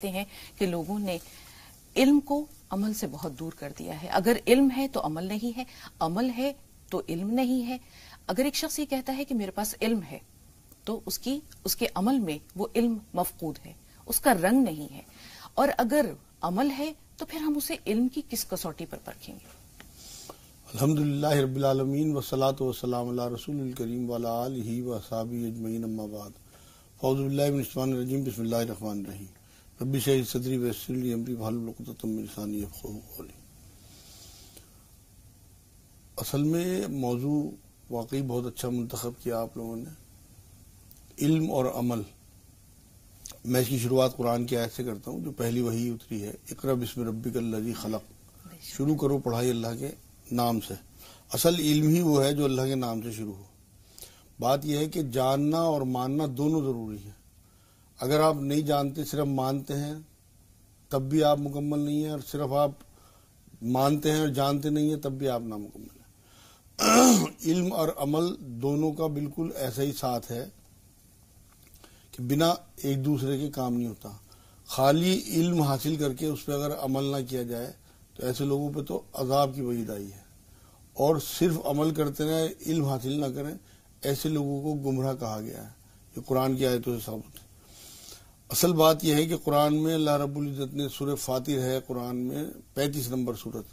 کہتے ہیں کہ لوگوں نے علم کو عمل سے بہت دور کر دیا ہے۔ اگر علم ہے تو عمل نہیں ہے، عمل ہے تو علم نہیں ہے۔ اگر ایک شخص یہ کہتا ہے کہ میرے پاس علم ہے، تو اس کی، اس کے عمل میں وہ علم مفقود ہے، اس کا رنگ نہیں ہے۔ اور اگر عمل ہے تو پھر ہم اسے علم کی کس کسوٹی پر پرکھیں گے؟ الحمد للہ رب العالمین وسلاۃ وسلام اللہ رسول الکریم والا علیہ و اجمعین اما بعد۔ فوز اللہ من الشیطان الرجیم، بسم اللہ الرحمن الرحیم۔ ربی شہید صدری ویسلی امری، بھالو لقطتم لسانی افقہ قولی اصل میں موضوع واقعی بہت اچھا منتخب کیا آپ لوگوں نے۔ علم اور عمل۔ میں اس کی شروعات قرآن کی آیت سے کرتا ہوں، جو پہلی وہی اتری ہے اقرا بسم ربک الذی خلق۔ شروع کرو پڑھائی اللہ کے نام سے۔ اصل علم ہی وہ ہے جو اللہ کے نام سے شروع ہو۔ بات یہ ہے کہ جاننا اور ماننا دونوں ضروری ہے اگر آپ نہیں جانتے، صرف مانتے ہیں، تب بھی آپ مکمل نہیں ہیں اور صرف آپ مانتے ہیں اور جانتے نہیں ہیں، تب بھی آپ نامکمل ہیں۔ علم اور عمل دونوں کا بالکل ایسا ہی ساتھ ہے کہ بنا ایک دوسرے کے کام نہیں ہوتا۔ خالی علم حاصل کر کے اس پہ اگر عمل نہ کیا جائے، تو ایسے لوگوں پہ تو عذاب کی وعید آئی ہے۔ اور صرف عمل کرتے رہے، علم حاصل نہ کریں، ایسے لوگوں کو گمراہ کہا گیا ہے۔ یہ قرآن کی آیتوں سے ثابت ہے۔ اصل بات یہ ہے کہ قرآن میں اللہ رب العزت نے سورہ فاتر ہے، قرآن میں پینتیس نمبر صورت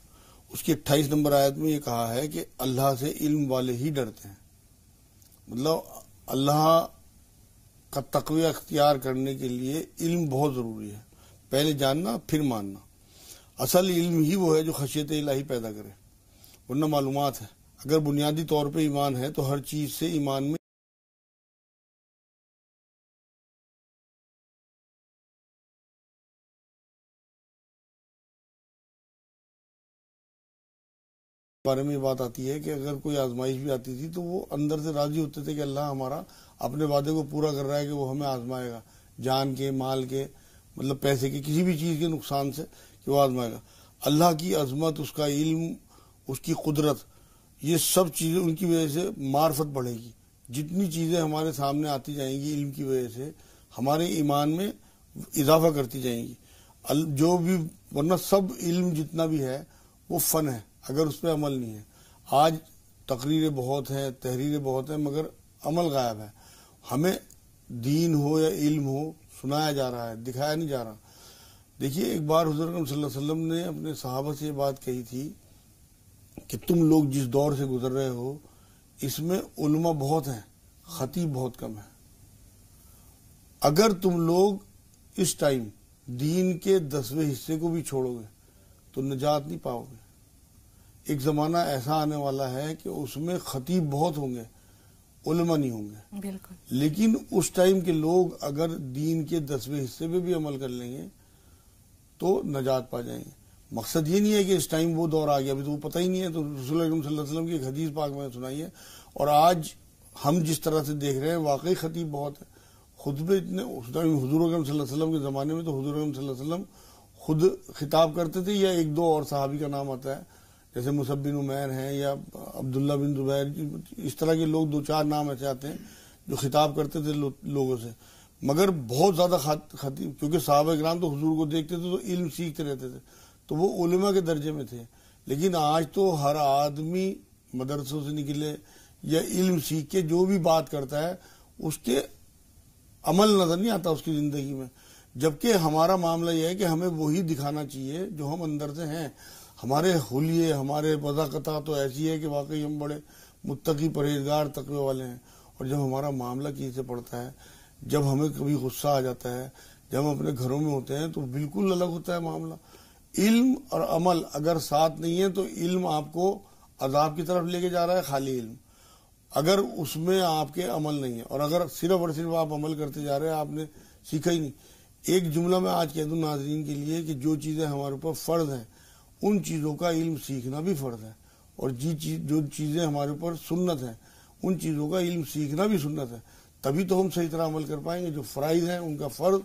اس کی اٹھائیس نمبر آیت میں یہ کہا ہے کہ اللہ سے علم والے ہی ڈرتے ہیں۔ مطلب اللہ کا تقوی اختیار کرنے کے لیے علم بہت ضروری ہے۔ پہلے جاننا، پھر ماننا۔ اصل علم ہی وہ ہے جو خشیت الہی پیدا کرے۔ ورنہ معلومات ہے۔ اگر بنیادی طور پہ ایمان ہے تو ہر چیز سے ایمان میں بارے میں یہ بات آتی ہے کہ اگر کوئی آزمائش بھی آتی تھی تو وہ اندر سے راضی ہوتے تھے کہ اللہ ہمارا اپنے وعدے کو پورا کر رہا ہے کہ وہ ہمیں آزمائے گا، جان کے، مال کے مطلب پیسے کے، کسی بھی چیز کے نقصان سے کہ وہ آزمائے گا۔ اللہ کی عظمت، اس کا علم، اس کی قدرت، یہ سب چیزیں ان کی وجہ سے معرفت بڑھے گی۔ جتنی چیزیں ہمارے سامنے آتی جائیں گی علم کی وجہ سے، ہمارے ایمان میں اضافہ کرتی جائیں گی۔ جو بھی، ورنہ سب علم جتنا بھی ہے وہ فن ہے، اگر اس پہ عمل نہیں ہے۔ آج تقریریں بہت ہیں، تحریریں بہت ہیں، مگر عمل غائب ہے۔ ہمیں دین ہو یا علم ہو، سنایا جا رہا ہے، دکھایا نہیں جا رہا۔ دیکھیے، ایک بار حضرت صلی اللہ علیہ وسلم نے اپنے صحابہ سے یہ بات کہی تھی کہ تم لوگ جس دور سے گزر رہے ہو، اس میں علماء بہت ہیں، خطیب بہت کم ہے اگر تم لوگ اس ٹائم دین کے دسویں حصے کو بھی چھوڑو گے تو نجات نہیں پاؤ گے۔ ایک زمانہ ایسا آنے والا ہے کہ اس میں خطیب بہت ہوں گے علماء نہیں ہوں گے۔ بالکل۔ لیکن اس ٹائم کے لوگ اگر دین کے دسویں حصے پہ بھی عمل کر لیں گے تو نجات پا جائیں گے۔ مقصد یہ نہیں ہے کہ اس ٹائم وہ دور آ گیا ابھی تو وہ پتہ ہی نہیں ہے۔ تو رسول اللہ صلی اللہ علیہ وسلم کی ایک حدیث پاک میں سنائی ہے۔ اور آج ہم جس طرح سے دیکھ رہے ہیں واقعی خطیب بہت ہے۔ خطبے اتنے حضور اکرم صلی اللہ علیہ وسلم کے زمانے میں تو حضور اکرم صلی اللہ علیہ وسلم خود خطاب کرتے تھے یا ایک دو اور صحابی کا نام آتا ہے؟ جیسے مصب بن عمیر ہیں یا عبداللہ بن زبیر، اس طرح کے لوگ دو چار نام ایسے آتے ہیں جو خطاب کرتے تھے لوگوں سے۔ مگر بہت زیادہ خطیب کیونکہ صحابہ اکرام تو حضور کو دیکھتے تھے تو علم سیکھتے رہتے تھے۔ تو وہ علماء کے درجے میں تھے۔ لیکن آج تو ہر آدمی مدرسوں سے نکلے یا علم سیکھ کے جو بھی بات کرتا ہے، اس کے عمل نظر نہیں آتا اس کی زندگی میں۔ جبکہ ہمارا معاملہ یہ ہے کہ ہمیں وہی دکھانا چاہیے جو ہم اندر سے ہیں۔ ہمارے حلیے، ہمارے وضاقتہ تو ایسی ہے کہ واقعی ہم بڑے متقی پرہیزگار، تقوی والے ہیں۔ اور جب ہمارا معاملہ کسی سے پڑتا ہے، جب ہمیں کبھی غصہ آ جاتا ہے، جب ہم اپنے گھروں میں ہوتے ہیں تو بالکل الگ ہوتا ہے معاملہ۔ علم اور عمل اگر ساتھ نہیں ہے تو علم آپ کو عذاب کی طرف لے کے جا رہا ہے، خالی علم۔ اگر اس میں آپ کے عمل نہیں ہے، اور اگر صرف اور صرف آپ عمل کرتے جا رہے ہیں، آپ نے سیکھا ہی نہیں۔ ایک جملہ میں آج کہہ دوں ناظرین کے لیے کہ جو چیزیں ہمارے اوپر فرض ہیں، ان چیزوں کا علم سیکھنا بھی فرض ہے۔ اور جی چیز، جو چیزیں ہمارے اوپر سنت ہیں، ان چیزوں کا علم سیکھنا بھی سنت ہے۔ تبھی تو ہم صحیح طرح عمل کر پائیں گے۔ جو فرائض ہیں، ان کا فرض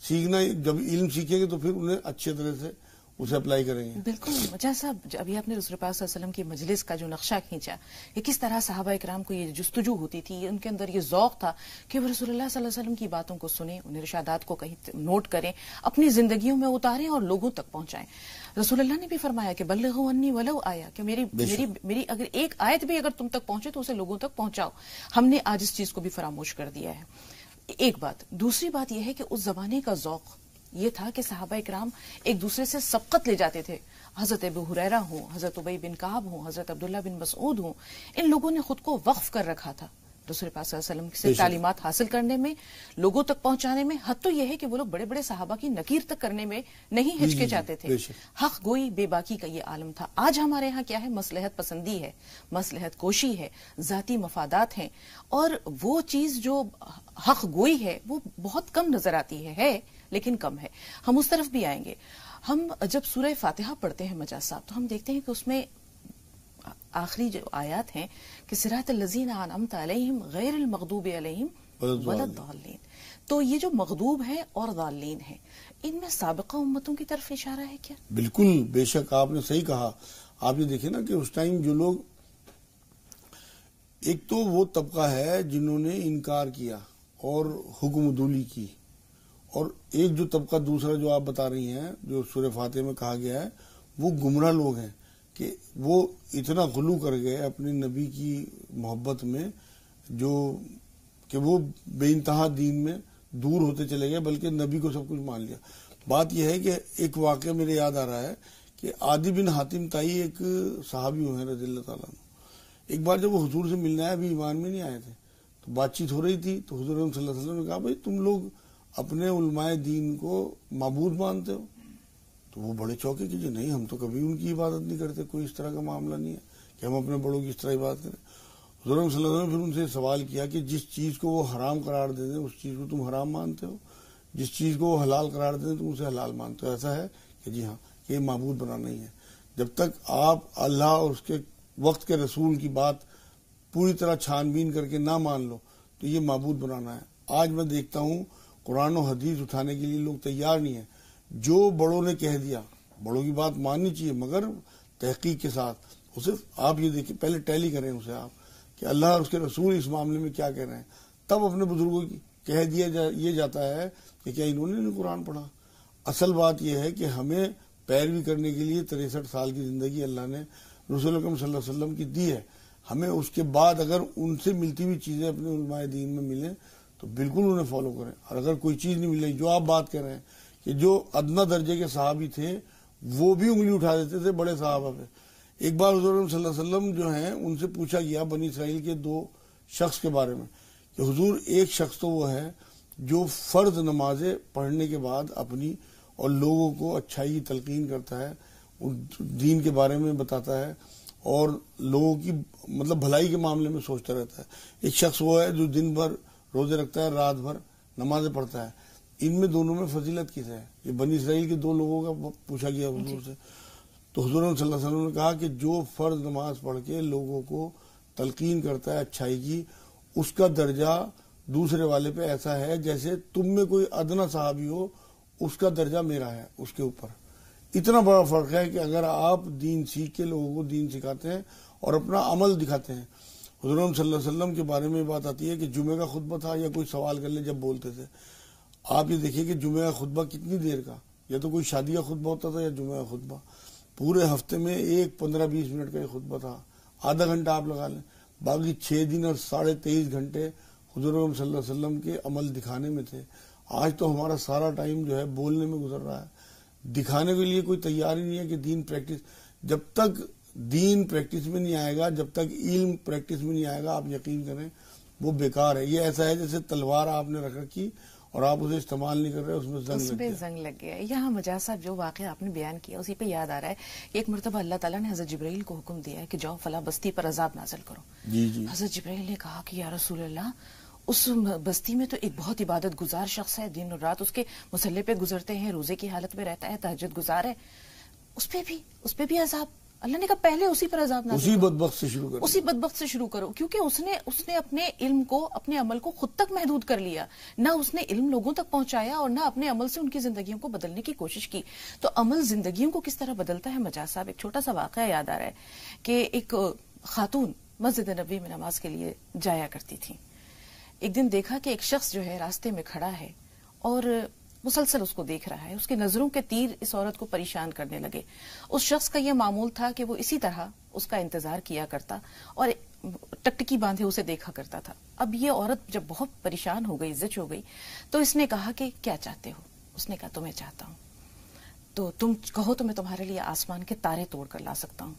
سیکھنا، جب علم سیکھیں گے تو پھر انہیں اچھے طرح سے اسے اپلائی کریں گے۔ بالکل۔ مجھا صاحب ابھی آپ نے رسول پاک صلی اللہ علیہ وسلم کی مجلس کا جو نقشہ کھینچا کہ کس طرح صحابہ اکرام کو یہ جستجو ہوتی تھی ان کے اندر یہ ذوق تھا کہ وہ رسول اللہ صلی اللہ علیہ وسلم کی باتوں کو سنیں انہیں ارشادات کو کہیں نوٹ کریں اپنی زندگیوں میں اتاریں اور لوگوں تک پہنچائیں۔ رسول اللہ نے بھی فرمایا کہ بلغ انی ولو آیا کہ میری میری میری اگر ایک آیت بھی اگر تم تک پہنچے تو اسے لوگوں تک پہنچاؤ۔ ہم نے آج اس چیز کو بھی فراموش کر دیا ہے۔ ایک بات دوسری بات یہ ہے کہ اس زمانے کا ذوق یہ تھا کہ صحابہ اکرام ایک دوسرے سے سبقت لے جاتے تھے۔ حضرت ابو حریرہ ہوں حضرت ابئی بن کاب ہوں حضرت عبداللہ بن مسعود ہوں۔ ان لوگوں نے خود کو وقف کر رکھا تھا۔ رسول پاک صلی اللہ علیہ وسلم سے تعلیمات حاصل کرنے میں لوگوں تک پہنچانے میں حد تو یہ ہے کہ وہ لوگ بڑے بڑے صحابہ کی نکیر تک کرنے میں نہیں جی، ہچکے جی، جاتے تھے۔ حق گوئی بے باکی کا یہ عالم تھا۔ آج ہمارے ہاں کیا ہے؟ مسلحت پسندی ہے مسلحت کوشی ہے ذاتی مفادات ہیں۔ اور وہ چیز جو حق گوئی ہے وہ بہت کم نظر آتی ہے۔ ہے۔ لیکن کم ہے۔ ہم اس طرف بھی آئیں گے۔ ہم جب سورہ فاتحہ پڑھتے ہیں مجاز صاحب تو ہم دیکھتے ہیں کہ اس میں آخری جو آیات ہیں کہ سراط الزین انعمت علیہم غیر المغضوب علیہم ولدالین تو یہ جو مغضوب ہے اور ضالین ہے ان میں سابقہ امتوں کی طرف اشارہ ہے کیا؟ بالکل بے شک آپ نے صحیح کہا۔ آپ یہ دیکھیں نا کہ اس ٹائم جو لوگ ایک تو وہ طبقہ ہے جنہوں نے انکار کیا اور حکم دولی کی۔ اور ایک جو طبقہ دوسرا جو آپ بتا رہی ہیں، جو سورہ فاتح میں کہا گیا ہے، وہ گمراہ لوگ ہیں کہ وہ اتنا غلو کر گئے اپنے نبی کی محبت میں جو کہ وہ بے انتہا دین میں دور ہوتے چلے گئے، بلکہ نبی کو سب کچھ مان لیا۔ بات یہ ہے کہ ایک واقعہ میرے یاد آ رہا ہے کہ عادی بن حاتم تائی ایک صحابی ہوئے ہیں رضی اللہ تعالیٰ ایک بار جب وہ حضور سے ملنا ہے ابھی ایمان میں نہیں آئے تھے۔ تو بات چیت ہو رہی تھی، تو حضور صلی اللہ علیہ وسلم نے کہا، بھائی تم لوگ اپنے علماء دین کو معبود مانتے ہو، تو وہ بڑے چوکے کہ جی نہیں، ہم تو کبھی ان کی عبادت نہیں کرتے، کوئی اس طرح کا معاملہ نہیں ہے کہ ہم اپنے بڑوں کی اس طرح عبادت کریں۔ حضور صلی اللہ علیہ وسلم نے پھر ان سے سوال کیا کہ جس چیز کو وہ حرام قرار دے دیں، اس چیز کو تم حرام مانتے ہو؟ جس چیز کو وہ حلال قرار دے دیں، تم اسے حلال مانتے ہو؟ ایسا ہے کہ جی ہاں کہ یہ معبود بنا نہیں ہے۔ جب تک آپ اللہ اور اس کے وقت کے رسول کی بات پوری طرح چھان بین کر کے نہ مان لو، تو یہ معبود بنانا ہے۔ آج میں دیکھتا ہوں قرآن و حدیث اٹھانے کے لیے لوگ تیار نہیں ہیں۔ جو بڑوں نے کہہ دیا، بڑوں کی بات ماننی چاہیے، مگر تحقیق کے ساتھ۔ اسے آپ یہ دیکھیں، پہلے ٹیلی کریں اسے آپ کہ اللہ اور اس کے رسول اس معاملے میں کیا کہہ رہے ہیں۔ تب اپنے بزرگوں کی کہہ دیا جا، یہ جاتا ہے کہ کیا انہوں نے نہیں قرآن پڑھا؟ اصل بات یہ ہے کہ ہمیں پیروی کرنے کے لیے تریسٹھ سال کی زندگی اللہ نے رسول اکرم صلی اللہ علیہ وسلم کی دی ہے۔ ہمیں اس کے بعد اگر ان سے ملتی ہوئی چیزیں اپنے علماء دین میں ملیں تو بالکل انہیں فالو کریں۔ اور اگر کوئی چیز نہیں مل رہی، جو آپ بات کر رہے ہیں، کہ جو ادنا درجے کے صحابی تھے، وہ بھی انگلی اٹھا دیتے تھے، بڑے صحابہ پہ ایک بار حضور صلی اللہ علیہ وسلم جو ہیں، ان سے پوچھا گیا بنی اسرائیل کے دو شخص کے بارے میں کہ حضور ایک شخص تو وہ ہے جو فرض نمازیں پڑھنے کے بعد اپنی اور لوگوں کو اچھائی، تلقین کرتا ہے دین کے بارے میں بتاتا ہے اور لوگوں کی مطلب بھلائی کے معاملے میں سوچتا رہتا ہے۔ ایک شخص وہ ہے جو دن بھر روزے رکھتا ہے رات بھر نمازیں پڑھتا ہے۔ ان میں دونوں میں فضیلت کس ہے۔ یہ بنی اسرائیل کے دو لوگوں کا پوچھا گیا حضور جی۔ سے۔ تو حضور صلی اللہ علیہ وسلم نے کہا کہ جو فرض نماز پڑھ کے لوگوں کو تلقین کرتا ہے اچھائی کی اس کا درجہ دوسرے والے پہ ایسا ہے جیسے تم میں کوئی ادنا صحابی ہو اس کا درجہ میرا ہے اس کے اوپر۔ اتنا بڑا فرق ہے کہ اگر آپ دین سیکھ کے لوگوں کو دین سکھاتے ہیں اور اپنا عمل دکھاتے ہیں حضور صلی اللہ علیہ وسلم کے بارے میں بات آتی ہے کہ جمعہ کا خطبہ تھا یا کوئی سوال کر لے جب بولتے تھے۔ آپ یہ دیکھیے کہ جمعہ کا خطبہ کتنی دیر کا؟ یا تو کوئی شادی کا خطبہ ہوتا تھا یا جمعہ کا خطبہ۔ پورے ہفتے میں ایک پندرہ بیس منٹ کا یہ خطبہ تھا۔ آدھا گھنٹہ آپ لگا لیں۔ باقی چھ دن اور ساڑھے تیئیس گھنٹے حضور صلی اللہ علیہ وسلم کے عمل دکھانے میں تھے۔ آج تو ہمارا سارا ٹائم جو ہے بولنے میں گزر رہا ہے۔ دکھانے کے لیے کوئی تیار ہی نہیں ہے کہ دین پریکٹس۔ جب تک دین پریکٹس میں نہیں آئے گا جب تک علم پریکٹس میں نہیں آئے گا آپ یقین کریں وہ بیکار ہے۔ یہ ایسا ہے جیسے تلوار آپ نے رکھ رکھی اور آپ اسے استعمال نہیں کر رہے اس میں زنگ اس پہ زنگ لگ گیا یہاں مجاز صاحب جو واقعہ آپ نے بیان کیا اسی پہ یاد آ رہا ہے کہ ایک مرتبہ اللہ تعالیٰ نے حضرت جبرائیل کو حکم دیا ہے کہ جاؤ فلاں بستی پر عذاب نازل کرو۔ جی جی۔ حضرت جبرائیل نے کہا کہ یا رسول اللہ اس بستی میں تو ایک بہت عبادت گزار شخص ہے دن اور رات اس کے مسلح پہ گزرتے ہیں روزے کی حالت میں رہتا ہے تہجد گزار ہے۔ اس پہ بھی اس پہ بھی عذاب۔ اللہ نے کہا پہلے اسی پر عذاب نازل اسی کرو۔ بدبخت سے شروع کر اسی بدبخت سے شروع کرو کیونکہ اس نے اس نے اپنے علم کو اپنے عمل کو خود تک محدود کر لیا۔ نہ اس نے علم لوگوں تک پہنچایا اور نہ اپنے عمل سے ان کی زندگیوں کو بدلنے کی کوشش کی۔ تو عمل زندگیوں کو کس طرح بدلتا ہے مجاز صاحب؟ ایک چھوٹا سا واقعہ یاد آ رہا ہے کہ ایک خاتون مسجد نبی میں نماز کے لیے جایا کرتی تھی۔ ایک دن دیکھا کہ ایک شخص جو ہے راستے میں کھڑا ہے اور مسلسل اس کو دیکھ رہا ہے۔ اس کے نظروں کے تیر اس عورت کو پریشان کرنے لگے۔ اس شخص کا یہ معمول تھا کہ وہ اسی طرح اس کا انتظار کیا کرتا اور ٹکٹکی باندھے اسے دیکھا کرتا تھا۔ اب یہ عورت جب بہت پریشان ہو گئی، زچ ہو گئی، تو اس نے کہا کہ کیا چاہتے ہو؟ اس نے کہا، تمہیں چاہتا ہوں۔ تو تم کہو تو میں تمہارے لیے آسمان کے تارے توڑ کر لا سکتا ہوں۔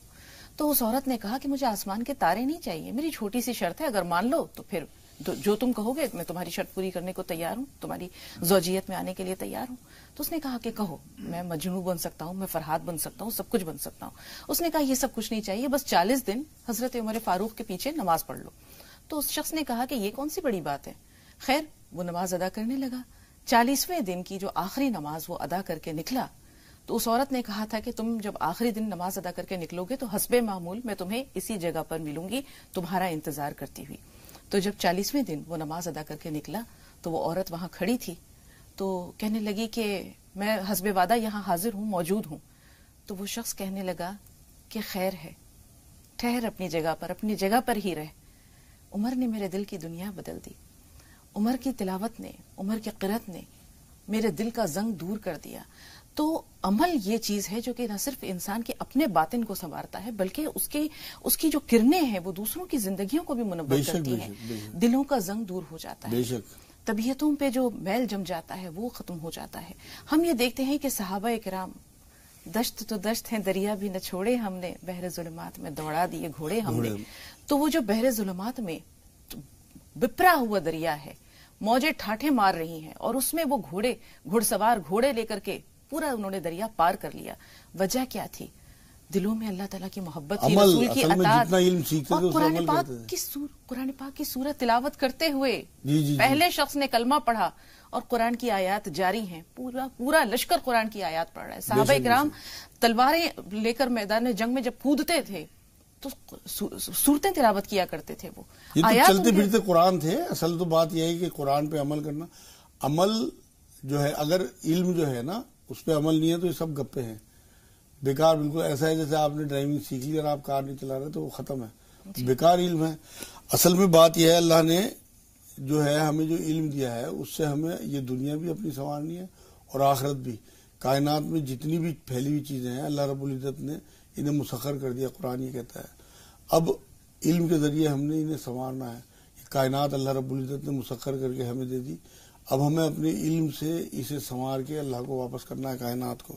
تو اس عورت نے کہا کہ مجھے آسمان کے تارے نہیں چاہیے، میری چھوٹی سی شرط ہے، اگر مان لو تو پھر جو تم کہو گے میں تمہاری شرط پوری کرنے کو تیار ہوں، تمہاری زوجیت میں آنے کے لیے تیار ہوں۔ تو اس نے کہا کہ کہو، میں مجنو بن سکتا ہوں، میں فرحاد بن سکتا ہوں، سب کچھ بن سکتا ہوں۔ اس نے کہا، یہ سب کچھ نہیں چاہیے، بس چالیس دن حضرت عمر فاروق کے پیچھے نماز پڑھ لو۔ تو اس شخص نے کہا کہ یہ کون سی بڑی بات ہے؟ خیر، وہ نماز ادا کرنے لگا۔ چالیسویں دن کی جو آخری نماز وہ ادا کر کے نکلا۔ تو اس عورت نے کہا تھا کہ تم جب آخری دن نماز ادا کر کے نکلو گے تو حسب معمول میں تمہیں اسی جگہ پر ملوں گی، تمہارا انتظار کرتی ہوئی۔ تو جب چالیسویں دن وہ نماز ادا کر کے نکلا تو وہ عورت وہاں کھڑی تھی تو کہنے لگی کہ میں حسب وعدہ یہاں حاضر ہوں، موجود ہوں۔ تو وہ شخص کہنے لگا کہ خیر ہے، ٹھہر اپنی جگہ پر، اپنی جگہ پر ہی رہ۔ عمر نے میرے دل کی دنیا بدل دی۔ عمر کی تلاوت نے، عمر کی قرت نے میرے دل کا زنگ دور کر دیا۔ تو عمل یہ چیز ہے جو کہ نہ صرف انسان کے اپنے باطن کو سنوارتا ہے بلکہ اس کی اس کی جو کرنیں ہیں وہ دوسروں کی زندگیوں کو بھی منور کرتی ہیں۔ دلوں کا زنگ دور ہو جاتا ہے۔ طبیعتوں پہ جو میل جم جاتا ہے وہ ختم ہو جاتا ہے۔ ہم یہ دیکھتے ہیں کہ صحابہ کرام دشت تو دشت ہیں دریا بھی نہ چھوڑے ہم نے بحر ظلمات میں دوڑا دیے گھوڑے ہم نے۔ تو وہ جو بحر ظلمات میں بپرا ہوا دریا ہے موجے ٹھاٹھے مار رہی ہیں اور اس میں وہ گھوڑے گھڑ سوار گھوڑے لے کر کے پورا انہوں نے دریا پار کر لیا۔ وجہ کیا تھی؟ دلوں میں اللہ تعالیٰ کی محبت کی رسول کی اطاعت۔ اور قرآن پاک کی قرآن پاک کی سورت تلاوت کرتے ہوئے جی، جی، جی۔ پہلے شخص نے کلمہ پڑھا اور قرآن کی آیات جاری ہیں۔ پورا پورا لشکر قرآن کی آیات پڑھ رہا ہے۔ صحابہ اکرام تلواریں لے کر میدان جنگ میں جب کودتے تھے تو صورتیں تلاوت کیا کرتے تھے وہ۔ چلتے پھرتے قرآن تھے۔ اصل تو بات یہ ہے کہ قرآن پہ عمل کرنا۔ عمل جو ہے اگر علم جو ہے نا اس پہ عمل نہیں ہے تو یہ سب گپے ہیں۔ بیکار بالکل ایسا ہے جیسے آپ نے ڈرائیونگ سیکھ لی اور آپ کار نہیں چلا رہے تو وہ ختم ہے۔ بیکار علم ہے۔ اصل میں بات یہ ہے، اللہ نے جو ہے ہمیں جو علم دیا ہے، اس سے ہمیں یہ دنیا بھی اپنی سنوارنی ہے اور آخرت بھی۔ کائنات میں جتنی بھی پھیلی ہوئی چیزیں ہیں، اللہ رب العزت نے انہیں مسخر کر دیا، قرآن یہ کہتا ہے۔ اب علم کے ذریعے ہم نے انہیں سنوارنا ہے۔ کائنات اللہ رب العزت نے مسخر کر کے ہمیں دے دی۔ اب ہمیں اپنے علم سے اسے سنوار کے اللہ کو واپس کرنا ہے کائنات کو۔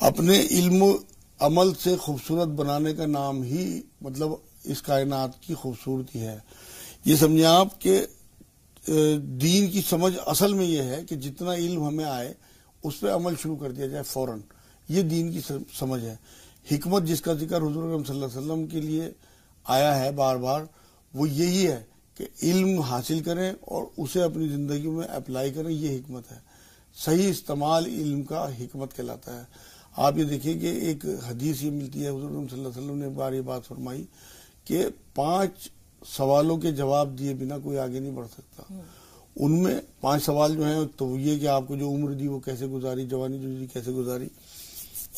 اپنے علم و عمل سے خوبصورت بنانے کا نام ہی مطلب اس کائنات کی خوبصورتی ہے۔ یہ سمجھیں آپ کہ دین کی سمجھ اصل میں یہ ہے کہ جتنا علم ہمیں آئے، اس پہ عمل شروع کر دیا جائے فوراً۔ یہ دین کی سمجھ ہے۔ حکمت جس کا ذکر حضور صلی اللہ علیہ وسلم کے لیے آیا ہے بار بار، وہ یہی ہے کہ علم حاصل کریں اور اسے اپنی زندگی میں اپلائی کریں یہ حکمت ہے۔ صحیح استعمال علم کا حکمت کہلاتا ہے۔ آپ یہ دیکھیں کہ ایک حدیث یہ ملتی ہے حضور صلی اللہ علیہ وسلم نے بار یہ بات فرمائی کہ پانچ سوالوں کے جواب دیے بنا کوئی آگے نہیں بڑھ سکتا۔ ان میں پانچ سوال جو ہیں تو یہ کہ آپ کو جو عمر دی وہ کیسے گزاری جوانی جو دی کیسے گزاری۔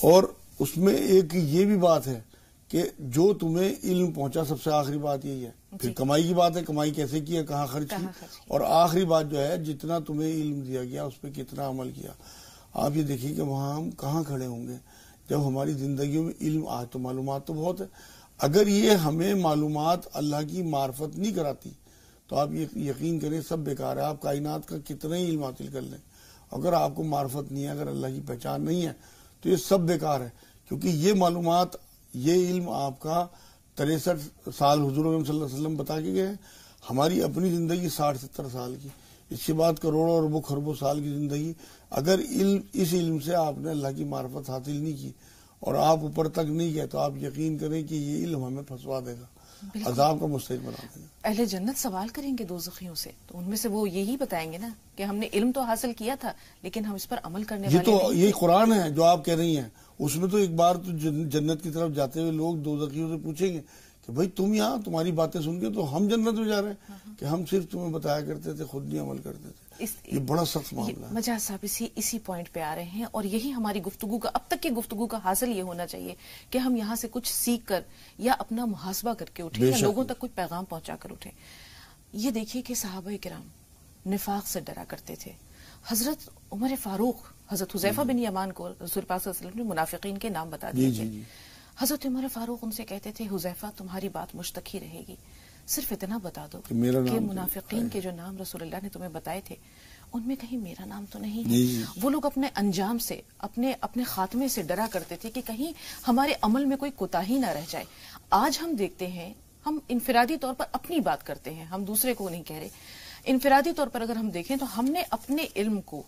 اور اس میں ایک یہ بھی بات ہے کہ جو تمہیں علم پہنچا سب سے آخری بات یہی ہے پھر جی۔ کمائی کی بات ہے کمائی کیسے کی ہے کہاں خرچ کی؟ اور آخری بات جو ہے جتنا تمہیں علم دیا گیا اس پہ کتنا عمل کیا۔ آپ یہ دیکھیے کہ وہاں ہم کہاں کھڑے ہوں گے؟ جب ہماری زندگیوں میں علم آج تو معلومات تو بہت ہے۔ اگر یہ ہمیں معلومات اللہ کی معرفت نہیں کراتی تو آپ یہ یقین کریں سب بیکار ہے۔ آپ کائنات کا کتنا ہی علم حاصل کر لیں۔ اگر آپ کو معرفت نہیں ہے اگر اللہ کی پہچان نہیں ہے تو یہ سب بیکار ہے۔ کیونکہ یہ معلومات یہ علم آپ کا تریسٹھ سال حضور صلی اللہ علیہ وسلم بتا کے گئے ہماری اپنی زندگی ساٹھ ستر سال کی۔ اس کے بعد کروڑوں اربوں خربوں سال کی زندگی۔ اگر علم اس علم سے آپ نے اللہ کی معرفت حاصل نہیں کی اور آپ اوپر تک نہیں گئے تو آپ یقین کریں کہ یہ علم ہمیں پھنسوا دے گا۔ عذاب کا مستحق بنا دے گا۔ اہل جنت سوال کریں گے دو زخیوں سے۔ تو ان میں سے وہ یہی بتائیں گے نا کہ ہم نے علم تو حاصل کیا تھا لیکن ہم اس پر عمل کرنے یہ تو یہی قرآن ہے جو آپ کہہ رہی ہیں۔ اس میں تو ایک بار تو جن- جنت کی طرف جاتے ہوئے لوگ دو سے پوچھیں گے کہ بھائی تم یہاں تمہاری باتیں سن کے تو ہم جنت میں جا رہے ہیں کہ ہم صرف تمہیں بتایا کرتے تھے خود نہیں عمل کرتے تھے۔ یہ بڑا سخت معاملہ ہے۔ مجاز صاحب اسی اسی پوائنٹ پہ آ رہے ہیں اور یہی ہماری گفتگو کا اب تک کی گفتگو کا حاصل یہ ہونا چاہیے کہ ہم یہاں سے کچھ سیکھ کر یا اپنا محاسبہ کر کے اٹھیں یا۔ لوگوں تک کوئی پیغام پہنچا کر اٹھیں۔ یہ دیکھیے کہ صحابہ کرام نفاق سے ڈرا کرتے تھے۔ حضرت عمر فاروق حضرت حذیفہ بن یمان کو رسول پاک صلی اللہ علیہ وسلم نے منافقین کے نام بتا دیے جی تھے۔ جی۔ جی حضرت عمر فاروق ان سے کہتے تھے حذیفہ تمہاری بات تک ہی رہے گی۔ صرف اتنا بتا دو کہ میرا کہ نام منافقین کے جو نام رسول اللہ نے تمہیں بتائے تھے ان میں کہیں میرا نام تو نہیں ہے۔ جی۔ وہ لوگ اپنے انجام سے اپنے اپنے خاتمے سے ڈرا کرتے تھے کہ کہیں ہمارے عمل میں کوئی کوتاہی نہ رہ جائے۔ آج ہم دیکھتے ہیں ہم انفرادی طور پر اپنی بات کرتے ہیں۔ ہم دوسرے کو نہیں کہہ رہے۔ انفرادی طور پر اگر ہم دیکھیں تو ہم نے اپنے علم کو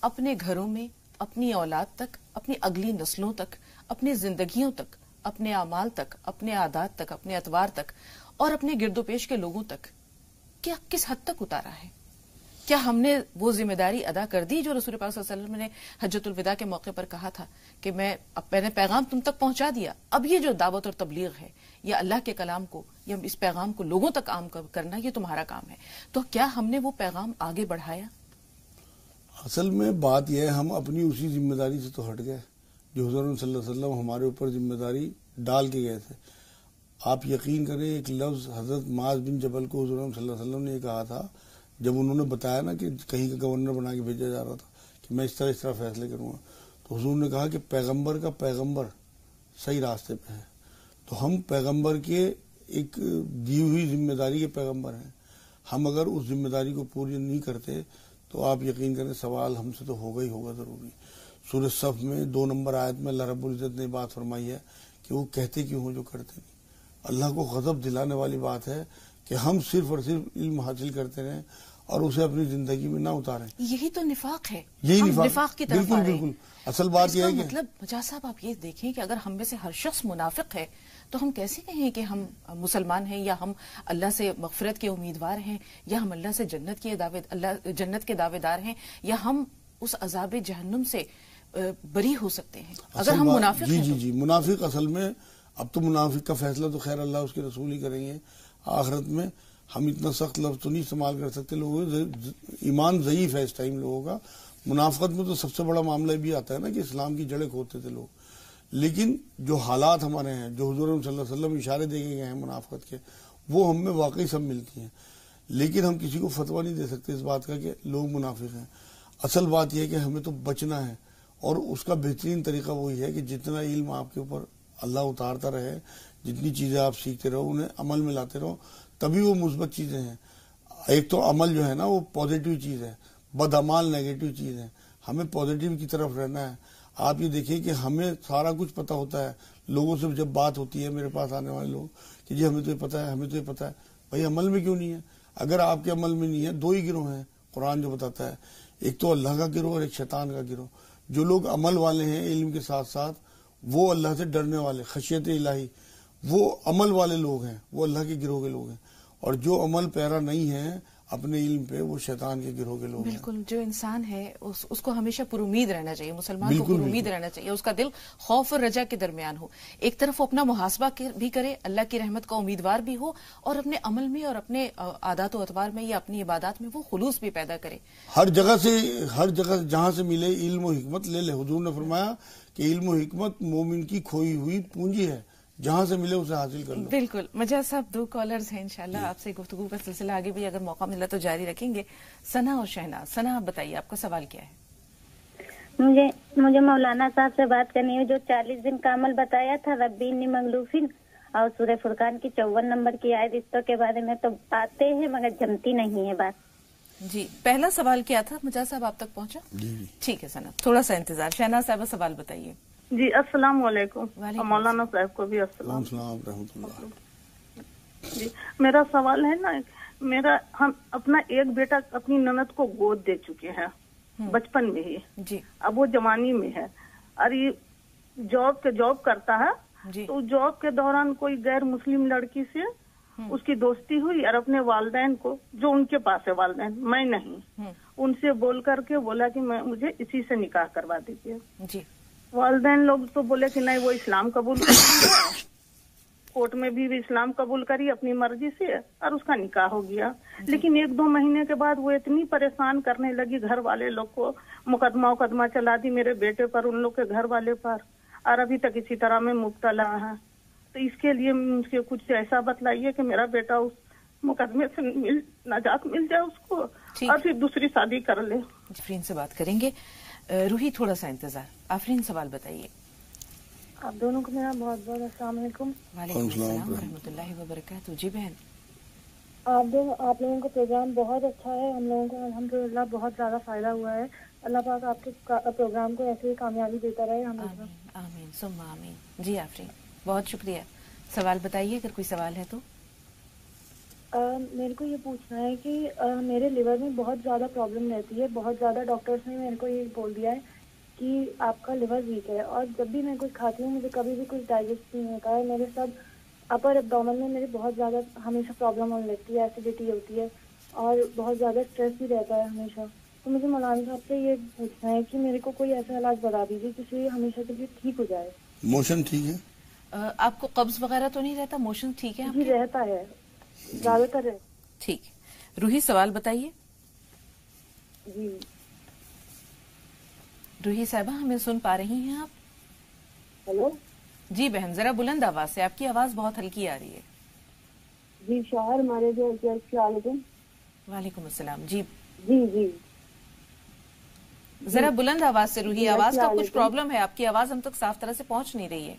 اپنے گھروں میں، اپنی اولاد تک، اپنی اگلی نسلوں تک، اپنی زندگیوں تک، اپنے اعمال تک، اپنے عادات تک، اپنے اتوار تک اور اپنے گرد و پیش کے لوگوں تک۔ کیا کس حد تک اتارا ہے؟ کیا ہم نے وہ ذمہ داری ادا کر دی جو رسول پاک صلی اللہ علیہ وسلم نے حجت الوداع کے موقع پر کہا تھا کہ میں، اب میں نے پیغام تم تک پہنچا دیا۔ اب یہ جو دعوت اور تبلیغ ہے یا اللہ کے کلام کو، یا اس پیغام کو لوگوں تک عام کرنا یہ تمہارا کام ہے۔ تو کیا ہم نے وہ پیغام آگے بڑھایا؟ اصل میں بات یہ ہے، ہم اپنی اسی ذمہ داری سے تو ہٹ گئے۔ جو حضور صلی اللہ علیہ وسلم ہمارے اوپر ذمہ داری ڈال کے گئے تھے۔ آپ یقین کریں، ایک لفظ حضرت معاذ بن جبل کو حضور صلی اللہ علیہ وسلم نے یہ کہا تھا، جب انہوں نے بتایا نا کہ کہیں کا گورنر بنا کے بھیجا جا رہا تھا کہ میں اس طرح اس طرح فیصلے کروں گا، تو حضور نے کہا کہ پیغمبر کا پیغمبر صحیح راستے پہ ہے۔ تو ہم پیغمبر کے ایک دی ہوئی ذمہ داری کے پیغمبر ہیں۔ ہم اگر اس ذمہ داری کو پوری نہیں کرتے تو آپ یقین کریں سوال ہم سے تو ہوگا ہی ہوگا ضروری۔ سورج صف میں دو نمبر آیت میں اللہ رب العزت نے بات فرمائی ہے کہ وہ کہتے کیوں ہوں جو کرتے نہیں۔ اللہ کو غضب دلانے والی بات ہے کہ ہم صرف اور صرف علم حاصل کرتے رہیں اور اسے اپنی زندگی میں نہ اتاریں۔ یہی تو نفاق ہے۔ یہی ہم نفاق- نفاق کی طرف بالکل، بالکل۔ اصل بات یہ ہے کہ- مطلب مجاز صاحب آپ یہ دیکھیں کہ اگر ہم میں سے ہر شخص منافق ہے تو ہم کیسے کہیں کہ ہم مسلمان ہیں یا ہم اللہ سے مغفرت کے امیدوار ہیں یا ہم اللہ سے جنت کے دعوے اللہ جنت کے دعوے دار ہیں یا ہم اس عذاب جہنم سے بری ہو سکتے ہیں۔ اگر ہم منافق جی ہیں جی جی منافق اصل میں اب تو منافق کا فیصلہ تو خیر اللہ اس کے رسول ہی کریں گے۔ آخرت میں ہم اتنا سخت لفظ تو نہیں استعمال کر سکتے لوگوں ایمان ضعیف ہے اس ٹائم لوگوں کا۔ منافقت میں تو سب سے بڑا معاملہ بھی آتا ہے نا کہ اسلام کی جڑیں کھوتے تھے لوگ۔ لیکن جو حالات ہمارے ہیں، جو حضور صلی اللہ علیہ وسلم اشارے دے کے گئے ہیں منافقت کے، وہ ہم میں واقعی سب ملتی ہیں۔ لیکن ہم کسی کو فتویٰ نہیں دے سکتے اس بات کا کہ لوگ منافق ہیں۔ اصل بات یہ ہے کہ ہمیں تو بچنا ہے۔ اور اس کا بہترین طریقہ وہی ہے کہ جتنا علم آپ کے اوپر اللہ اتارتا رہے، جتنی چیزیں آپ سیکھتے رہو، انہیں عمل میں لاتے رہو، تبھی وہ مثبت چیزیں ہیں۔ ایک تو عمل جو ہے نا، وہ پازیٹو چیز ہے۔ بدعمال نیگیٹو چیز ہے۔ ہمیں پازیٹو کی طرف رہنا ہے۔ آپ یہ دیکھیں کہ ہمیں سارا کچھ پتا ہوتا ہے۔ لوگوں سے جب بات ہوتی ہے میرے پاس آنے والے لوگ کہ جی ہمیں تو یہ پتا ہے، ہمیں تو یہ پتا ہے۔ بھائی عمل میں کیوں نہیں ہے؟ اگر آپ کے عمل میں نہیں ہے، دو ہی گروہ ہیں۔ قرآن جو بتاتا ہے، ایک تو اللہ کا گروہ اور ایک شیطان کا گروہ۔ جو لوگ عمل والے ہیں علم کے ساتھ ساتھ، وہ اللہ سے ڈرنے والے، خشیت الہی، وہ عمل والے لوگ ہیں، وہ اللہ کے گروہ کے لوگ ہیں۔ اور جو عمل پیرا نہیں ہے اپنے علم پہ وہ شیطان کے گروہ کے لوگ بالکل جو انسان ہے اس, اس کو ہمیشہ پر امید رہنا چاہیے مسلمان کو پر امید۔ رہنا چاہیے اس کا دل خوف اور رجا کے درمیان ہو۔ ایک طرف وہ اپنا محاسبہ بھی کرے اللہ کی رحمت کا امیدوار بھی ہو اور اپنے عمل میں اور اپنے عادات و اتوار میں یا اپنی عبادات میں وہ خلوص بھی پیدا کرے۔ ہر جگہ سے ہر جگہ جہاں سے ملے علم و حکمت لے لے حضور نے فرمایا کہ علم و حکمت مومن کی کھوئی ہوئی پونجی ہے۔ جہاں سے ملے اسے حاصل کر لو۔ بالکل۔ مجاز صاحب دو کالرز ہیں انشاءاللہ آپ سے گفتگو کا سلسلہ آگے بھی اگر موقع ملا تو جاری رکھیں گے۔ سنا اور شہناز سنا آپ بتائیے آپ کا سوال کیا ہے؟ مجھے مجھے مولانا صاحب سے بات کرنی ہے۔ جو چالیس دن کا عمل بتایا تھا ربین مغلوفین اور سورہ فرقان کی چون نمبر کی آئے رشتوں کے بارے میں تو آتے ہیں مگر جمتی نہیں ہے بات۔ جی پہلا سوال کیا تھا؟ مجاز صاحب آپ تک پہنچا؟ جی جی۔ ٹھیک ہے سنا تھوڑا سا انتظار۔ شہناز صاحبہ سوال بتائیے۔ جی السلام علیکم۔ مولانا صاحب کو بھی السلام۔ رحمۃ اللہ۔ جی میرا سوال ہے نا میرا ہم اپنا ایک بیٹا اپنی نند کو گود دے چکے ہیں بچپن میں ہی۔ جی۔ اب وہ جوانی میں ہے۔ اور یہ جاب کے جاب کرتا ہے۔ جی۔ تو جاب کے دوران کوئی غیر مسلم لڑکی سے اس کی دوستی ہوئی اور اپنے والدین کو جو ان کے پاس ہے والدین میں نہیں۔ ان سے بول کر کے بولا کہ میں مجھے اسی سے نکاح کروا دیجیے جی۔ والدین لوگ تو بولے کہ نہیں وہ اسلام قبول کر کورٹ میں بھی اسلام قبول کری اپنی مرضی سے اور اس کا نکاح ہو گیا۔ لیکن ایک دو مہینے کے بعد وہ اتنی پریشان کرنے لگی گھر والے لوگ کو مقدمہ مقدمہ چلا دی میرے بیٹے پر ان لوگ کے گھر والے پر۔ اور ابھی تک اسی طرح میں مبتلا ہے تو اس کے لیے مجھے کچھ ایسا بتلائیے کہ میرا بیٹا اس مقدمے سے مل نجات مل جائے اس کو۔ اور پھر دوسری شادی کر لے۔ سے بات کریں گے۔ روحی تھوڑا سا انتظار۔ آفرین سوال بتائیے۔ آپ دونوں کو میرا بہت بہت السلام علیکم۔ وعلیکم السلام ورحمۃ اللہ وبرکاتہ۔ جی بہن۔ آپ دونوں آپ لوگوں کا پروگرام بہت اچھا ہے۔ ہم لوگوں کو الحمد للہ بہت زیادہ فائدہ ہوا ہے۔ اللہ پاک آپ کے پروگرام کو ایسے ہی کامیابی دیتا رہے۔ ہمیشہ آمین آمین ثم آمین۔ جی آفرین بہت شکریہ۔ سوال بتائیے اگر کوئی سوال ہے تو۔ میرے کو یہ پوچھنا ہے کہ میرے لیور میں بہت زیادہ پرابلم رہتی ہے بہت زیادہ ڈاکٹرس نے میرے کو یہ بول دیا ہے کہ آپ کا لیور ویک ہے اور جب بھی میں کچھ کھاتی ہوں مجھے کبھی بھی کچھ ڈائجسٹ نہیں ہوتا ہے میرے سب اپر ابڈومن میں میری بہت زیادہ ہمیشہ پرابلم ہونے لگتی ہے ایسیڈیٹی ہوتی ہے اور بہت زیادہ اسٹریس بھی رہتا ہے ہمیشہ۔ تو مجھے مولانا صاحب سے یہ پوچھنا ہے کہ میرے کو کوئی ایسا علاج بتا دیجیے جس سے ہمیشہ کے لیے ٹھیک ہو جائے۔ موشن ٹھیک ہے؟ آپ کو قبض وغیرہ تو نہیں رہتا؟ موشن ٹھیک ہے آپ جی رہتا ہے۔ زیادہ تر ہے۔ ٹھیک۔ روحی سوال بتائیے۔ جی۔ روحی صاحبہ ہمیں سن پا رہی ہیں آپ؟ ہیلو۔ جی بہن ذرا بلند آواز سے آپ کی آواز بہت ہلکی آ رہی ہے۔ جی شوہر ہمارے جو السلام علیکم۔ وعلیکم السلام۔ جی۔ جی جی۔ ذرا بلند آواز سے روحی جی، آواز کا کچھ۔ پرابلم ہے آپ کی آواز ہم تک صاف طرح سے پہنچ نہیں رہی ہے۔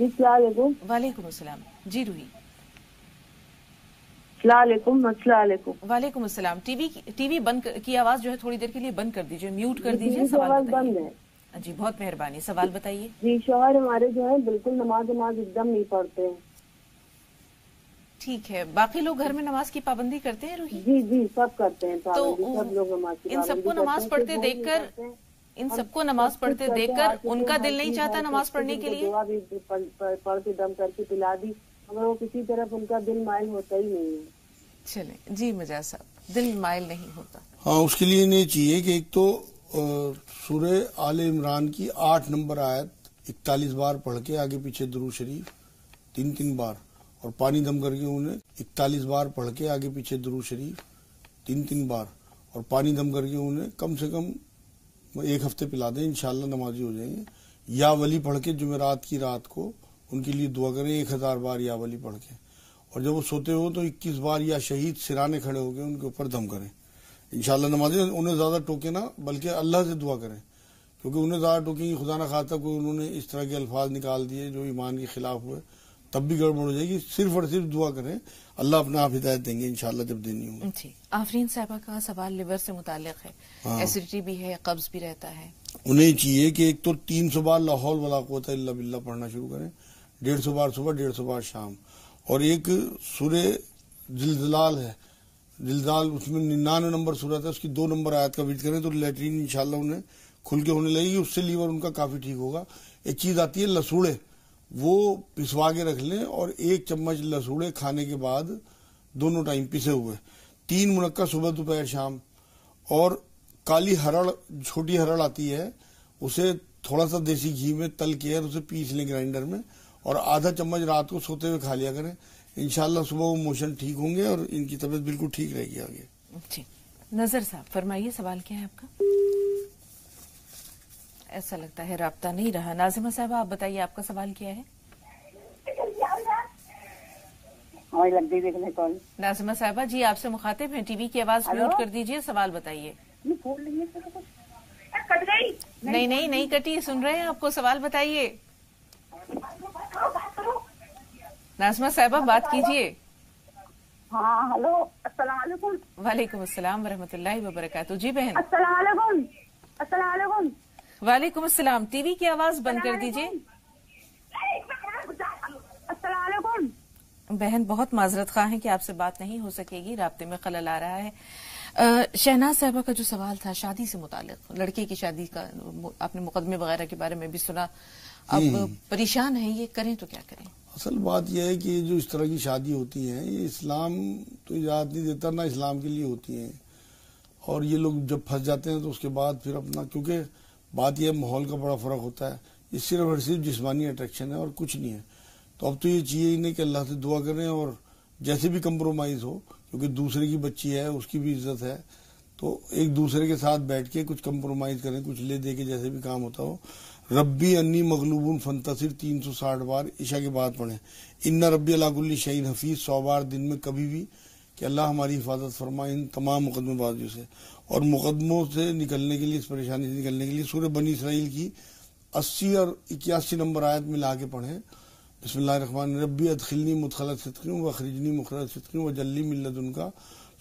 السلام علیکم۔ وعلیکم السلام۔ جی روحی۔ السلام علیکم السلام علیکم۔ وعلیکم السلام۔ ٹی وی ٹی وی بند کی آواز جو ہے تھوڑی دیر کے لیے بند کر دیجیے میوٹ کر جی، دیجیے سوال بند بتائیے جی بہت مہربانی سوال بتائیے۔ جی شوہر ہمارے جو ہے بالکل نماز نماز ایک دم نہیں پڑھتے۔ ہیں ٹھیک ہے باقی لوگ گھر میں نماز کی پابندی کرتے ہیں روحی؟ جی جی سب کرتے ہیں تو ان سب کو نماز پڑھتے دیکھ کر۔ ان سب کو نماز پڑھتے دیکھ کر ان کا دل نہیں چاہتا نماز پڑھنے کے لیے۔ پڑھ- کے دم کر کے پلا دی۔ مگر وہ کسی طرف ان کا دل مائل ہوتا ہی نہیں ہے۔ چلیں۔ جی مجاز صاحب دل مائل نہیں ہوتا۔ ہاں اس کے لیے انہیں چاہیے کہ ایک تو سورہ آل عمران کی آٹھ نمبر آیت اکتالیس بار پڑھ کے آگے پیچھے درو شریف تین تین بار اور پانی دم کر کے انہیں اکتالیس بار پڑھ کے آگے پیچھے درو شریف تین تین بار اور پانی دم کر کے انہیں کم سے کم ایک ہفتے پلا دیں، انشاءاللہ نمازی ہو جائیں گے۔ یا ولی پڑھ کے جمعرات کی رات کو ان کے لیے دعا کریں، ایک ہزار بار یا ولی پڑھ کے۔ اور جب وہ سوتے ہو تو اکیس بار یا شہید سرانے کھڑے ہو کے ان کے اوپر دم کریں۔ انشاءاللہ نمازی، انہیں زیادہ ٹوکے نہ، بلکہ اللہ سے دعا کریں۔ کیونکہ انہیں زیادہ ٹوکیں خدا نہ خواستہ کوئی انہوں نے اس طرح کے الفاظ نکال دیے جو ایمان کے خلاف ہوئے۔ تب بھی گڑبڑ ہو جائے گی۔ صرف اور صرف دعا کریں اللہ اپنا آپ ہدایت دیں گے انشاءاللہ جب دینی ہوگی جی۔ آفرین صاحبہ کا سوال لیور سے متعلق ہے۔ ہاں۔ ایسیڈیٹی بھی ہے قبض بھی رہتا ہے؟ انہیں چاہیے کہ ایک تو تین سو بار لاہور ولا قوت اللہ باللہ پڑھنا شروع کریں۔ ڈیڑھ سو بار صبح ڈیڑھ سو بار شام۔ اور ایک سورہ زلزلال ہے۔ زلزال اس میں ننانوے نمبر صورت ہے اس کی دو نمبر آیت کا ویٹ کریں تو لیٹرین انشاءاللہ انہیں کھل کے ہونے لگے گی اس سے لیور ان کا کافی ٹھیک ہوگا۔ ایک چیز آتی ہے لسوڑے۔ وہ پسوا کے رکھ لیں اور ایک چمچ لسوڑے کھانے کے بعد دونوں ٹائم پسے ہوئے۔ تین منقع صبح دوپہر شام۔ اور کالی ہرڑ، چھوٹی ہرڑ آتی ہے، اسے تھوڑا سا دیسی گھی میں تل کے اور اسے پیس لیں گرائنڈر میں اور آدھا چمچ رات کو سوتے ہوئے کھا لیا کریں۔ انشاءاللہ صبح وہ موشن ٹھیک ہوں گے اور ان کی طبیعت بالکل ٹھیک رہے گی آگے۔ جی۔ نظر صاحب، فرمائیے سوال کیا ہے آپ کا؟ ایسا لگتا ہے رابطہ نہیں رہا۔ ناظمہ صاحبہ آپ بتائیے آپ کا سوال کیا ہے؟ ناظمہ صاحبہ جی آپ سے مخاطب ہیں۔ ٹی وی کی آواز؟ میوٹ کر دیجیے سوال بتائیے۔ نہیں نہیں نہیں کٹی سن رہے ہیں آپ کو سوال بتائیے۔ ناظمہ صاحبہ بات کیجیے ہاں ہلو السلام علیکم۔ وعلیکم السلام ورحمۃ اللہ وبرکاتہ۔ جی بہن۔ السلام علیکم۔ السلام علیکم۔ وعلیکم السلام ٹی وی کی آواز بند کر دیجیے السلام علیکم۔ بہن بہت معذرت خواہ ہیں کہ آپ سے بات نہیں ہو سکے گی رابطے میں خلل آ رہا ہے۔ شہناز صاحبہ کا جو سوال تھا شادی سے متعلق لڑکے کی شادی کا آپ نے مقدمے وغیرہ کے بارے میں بھی سنا۔ اب پریشان ہیں یہ کریں تو کیا کریں؟ اصل بات یہ ہے کہ جو اس طرح کی شادی ہوتی ہیں یہ اسلام تو اجازت نہیں دیتا نہ اسلام کے لیے ہوتی ہیں۔ اور یہ لوگ جب پھنس جاتے ہیں تو اس کے بعد پھر اپنا کیونکہ بات یہ ہے، ماحول کا بڑا فرق ہوتا ہے۔ یہ صرف اور صرف جسمانی اٹریکشن ہے اور کچھ نہیں ہے۔ تو اب تو یہ چاہیے ہی نہیں کہ اللہ سے دعا کریں اور جیسے بھی کمپرومائز ہو، کیونکہ دوسرے کی بچی ہے، اس کی بھی عزت ہے۔ تو ایک دوسرے کے ساتھ بیٹھ کے کچھ کمپرومائز کریں، کچھ لے دے کے جیسے بھی کام ہوتا ہو۔ ربی انی مغلوب فنتصر تین سو ساٹھ بار عشاء کے بعد پڑھیں۔ ان ربی اللہ کل شہین حفیظ، سو بار دن میں کبھی بھی کہ اللہ ہماری حفاظت فرمائے ان تمام مقدمے بازیوں سے۔ اور مقدموں سے نکلنے کے لیے، اس پریشانی سے نکلنے کے لیے سورہ بنی اسرائیل کی اسی اور اکیاسی نمبر آیت میں لا کے پڑھیں۔ بسم اللہ الرحمن ربی ادخلنی مدخلت صدقی و خریجنی مخرج صدقی و جلی ملت ان کا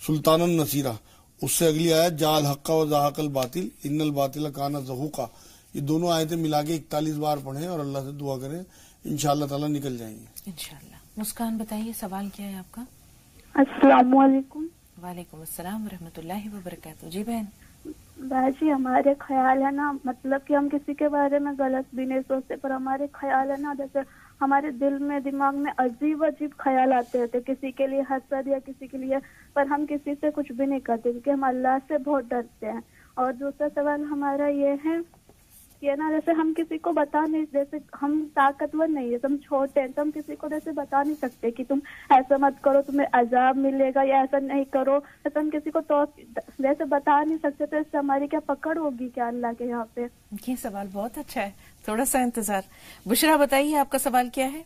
سلطان النصیرہ اس سے اگلی آیت جال حقہ و زحق الباطل، ان الباطل کانا ظہوقہ یہ دونوں آیتیں ملا کے اکتالیس بار پڑھیں اور اللہ سے دعا کریں ان شاء اللہ تعالیٰ نکل جائیں گے انشاءاللہ۔ مسکان، بتائیے، سوال کیا ہے آپ کا؟ السلام علیکم۔ وعلیکم السلام ورحمۃ اللہ وبرکاتہ۔ جی بہن۔ باجی ہمارے خیال ہے نا مطلب کہ ہم کسی کے بارے میں غلط بھی نہیں سوچتے پر ہمارے خیال ہے نا جیسے ہمارے دل میں دماغ میں عجیب عجیب خیال آتے رہتے کسی کے لیے حسد یا کسی کے لیے پر ہم کسی سے کچھ بھی نہیں کرتے کیونکہ ہم اللہ سے بہت ڈرتے ہیں۔ اور دوسرا سوال ہمارا یہ ہے کہ نا جیسے ہم کسی کو بتا نہیں جیسے ہم طاقتور نہیں ہے ہم چھوٹے ہیں تو ہم کسی کو جیسے بتا نہیں سکتے کہ تم ایسا مت کرو تمہیں عذاب ملے گا یا ایسا نہیں کرو جیسے ہم کسی کو تو جیسے بتا نہیں سکتے تو اس سے ہماری کیا پکڑ ہوگی کیا اللہ کے یہاں پہ؟ یہ سوال بہت اچھا ہے تھوڑا سا انتظار۔ بشرا بتائیے آپ کا سوال کیا ہے؟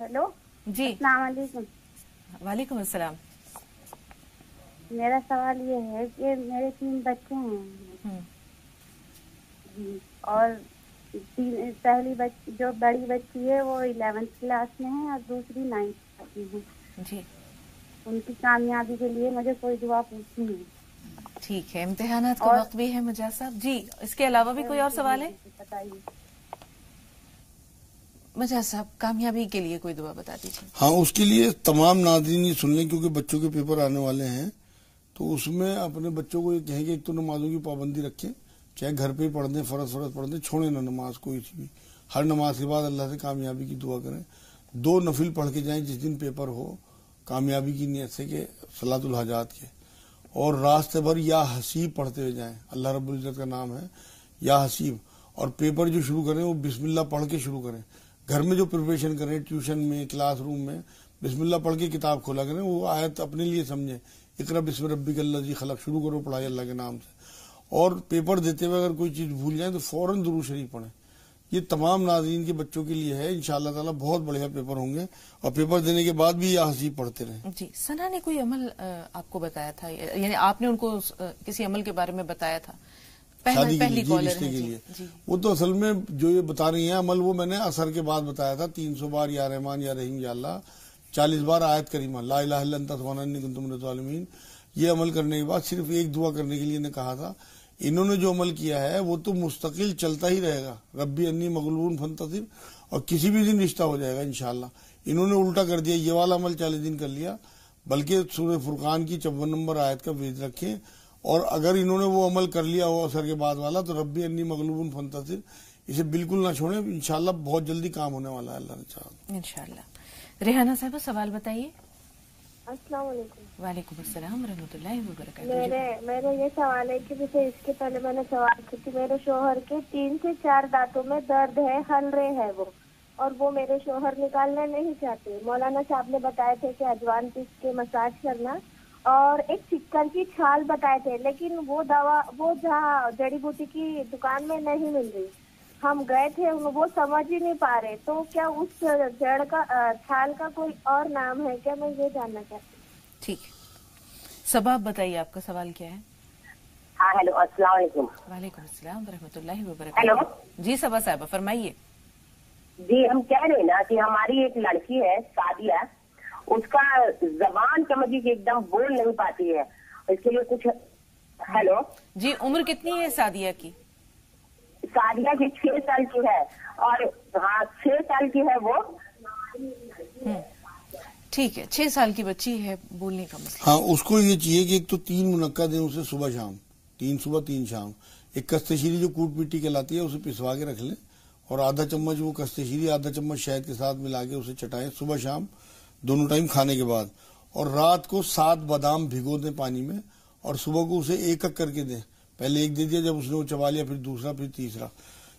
ہیلو؟ جی۔ السلام علیکم۔ وعلیکم السلام۔ میرا سوال یہ ہے کہ میرے تین بچے ہیں۔ جی اور تین پہلی بچ جو بڑی بچی ہے وہ الیونتھ کلاس میں ہے اور دوسری نائنتھ کلاس میں ہے۔ جی۔ ان کی کامیابی کے لیے مجھے کوئی دعا پوچھنی ہے۔ ٹھیک ہے امتحانات کا وقت بھی ہے مجاز صاحب۔ جی اس کے علاوہ بھی کوئی اور سوال ہے؟ بتائیے۔ مجاز صاحب کامیابی کے لیے کوئی دعا بتا دیجیے ہاں اس کے لیے تمام ناظرین یہ سن لیں کیونکہ بچوں کے پیپر آنے والے ہیں۔ تو اس میں اپنے بچوں کو یہ کہیں کہ ایک تو نمازوں کی پابندی رکھیں۔ چاہے گھر پہ ہی پڑھ دیں، فرض فرض پڑھ دیں، چھوڑیں نہ، نماز کوئی سی بھی ہر نماز کے بعد اللہ سے کامیابی کی دعا کریں۔ دو نفل پڑھ کے جائیں، جس دن پیپر ہو، کامیابی کی نیت سے کہ صلاۃ الحاجات کے۔ اور راستے بھر یا حسیب پڑھتے ہوئے جائیں۔ اللہ رب العزت کا نام ہے، یا حسیب۔ اور پیپر جو شروع کریں، وہ بسم اللہ پڑھ کے شروع کریں۔ گھر میں جو پریپریشن کریں ٹیوشن میں کلاس روم میں، بسم اللہ پڑھ کے کتاب کھولا کریں، وہ آیت اپنے لیے سمجھیں۔ اقرا بسم ربی اللہ جی خلق، شروع کرو، پڑھائی اللہ کے نام سے۔ اور پیپر دیتے ہوئے اگر کوئی چیز بھول جائیں تو فوراً درو شریف پڑھیں۔ یہ تمام ناظرین کے بچوں کے لیے ہے۔ ان شاء اللہ تعالیٰ بہت بڑھیا پیپر ہوں گے اور پیپر دینے کے بعد بھی یہ حسیب پڑھتے رہیں۔ جی سنا نے کوئی عمل آپ کو بتایا تھا؟ یعنی آپ نے ان کو کسی عمل کے بارے میں بتایا تھا؟ شادی کے پہلی لیے جی رشتے کے جی لیے۔ جی۔ وہ تو اصل میں جو یہ بتا رہی ہیں عمل وہ میں نے اثر کے بعد بتایا تھا۔ تین سو بار یا رحمان یا رحیم یا اللہ چالیس بار آیت کریمہ۔ لا الہ الا انت سبحانک انی کنت من الظالمین۔ یہ عمل کرنے کے بعد صرف ایک دعا کرنے کے لیے نے کہا تھا۔ انہوں نے جو عمل کیا ہے وہ تو مستقل چلتا ہی رہے گا۔ ربی انی مغلون فنتصر اور کسی بھی دن رشتہ ہو جائے گا انشاءاللہ۔ انہوں نے الٹا کر دیا، یہ والا عمل چالیس دن کر لیا۔ بلکہ سورہ فرقان کی چون نمبر آیت کا ویز رکھیں۔ اور اگر انہوں نے وہ عمل کر لیا ہو اثر کے بعد والا، تو ربی انی مغلوب فنتصر اسے بالکل نہ چھوڑیں۔ انشاءاللہ بہت جلدی کام ہونے والا ہے، اللہ نے چاہا انشاءاللہ۔ ریحانہ صاحبہ، سوال بتائیے۔ السلام علیکم۔ وعلیکم السلام ورحمۃ اللہ وبرکاتہ۔ میرے میرا یہ سوال ہے کہ جیسے اس کے پہلے میں نے سوال کی تھی میرے شوہر کے تین سے چار دانتوں میں درد ہے ہل رہے ہے وہ اور وہ میرے شوہر نکالنا نہیں چاہتے۔ مولانا صاحب نے بتائے تھے کہ اجوان پیس کے مساج کرنا اور ایک چکر کی چھال بتائے تھے لیکن وہ دوا وہ جہاں جڑی بوٹی کی دکان میں نہیں مل رہی۔ ہم گئے تھے وہ سمجھ ہی نہیں پا رہے۔ تو کیا اس جڑ کا چھال کا کوئی اور نام ہے؟ کیا میں یہ جاننا چاہتی ہوں؟ ٹھیک۔ سباب بتائیے آپ کا سوال کیا ہے؟ ہاں ہیلو السلام علیکم۔ وعلیکم السلام ورحمۃ اللہ ہیلو۔ وبرکاتہ جی سبا صاحبہ فرمائیے۔ جی ہم کہہ رہے ہیں نا کہ ہماری ایک لڑکی ہے سادیہ اس کا زبان سمجھیے کہ ایک دم بول نہیں پاتی ہے۔ اس کے لیے کچھ ہیلو۔ جی عمر کتنی ہے سادیہ کی؟ سادیہ کی چھ سال کی ہے اور ہاں چھ سال کی ہے وہ۔ ٹھیک ہے چھ سال کی بچی ہے بولنے کا مسئلہ۔ ہاں اس کو یہ چاہیے کہ ایک تو تین منقع دیں اسے صبح شام تین صبح تین شام۔ ایک کستے شیری جو کوٹ پیٹی کہلاتی ہے اسے پسوا کے رکھ لیں۔ اور آدھا چمچ وہ کستے شیری آدھا چمچ شہد کے ساتھ ملا کے اسے چٹائیں صبح شام دونوں ٹائم کھانے کے بعد۔ اور رات کو سات بادام بھگو دیں پانی میں اور صبح کو اسے ایک ایک کر کے دیں۔ پہلے ایک دے دیا جب اس نے وہ چبا لیا پھر دوسرا پھر تیسرا۔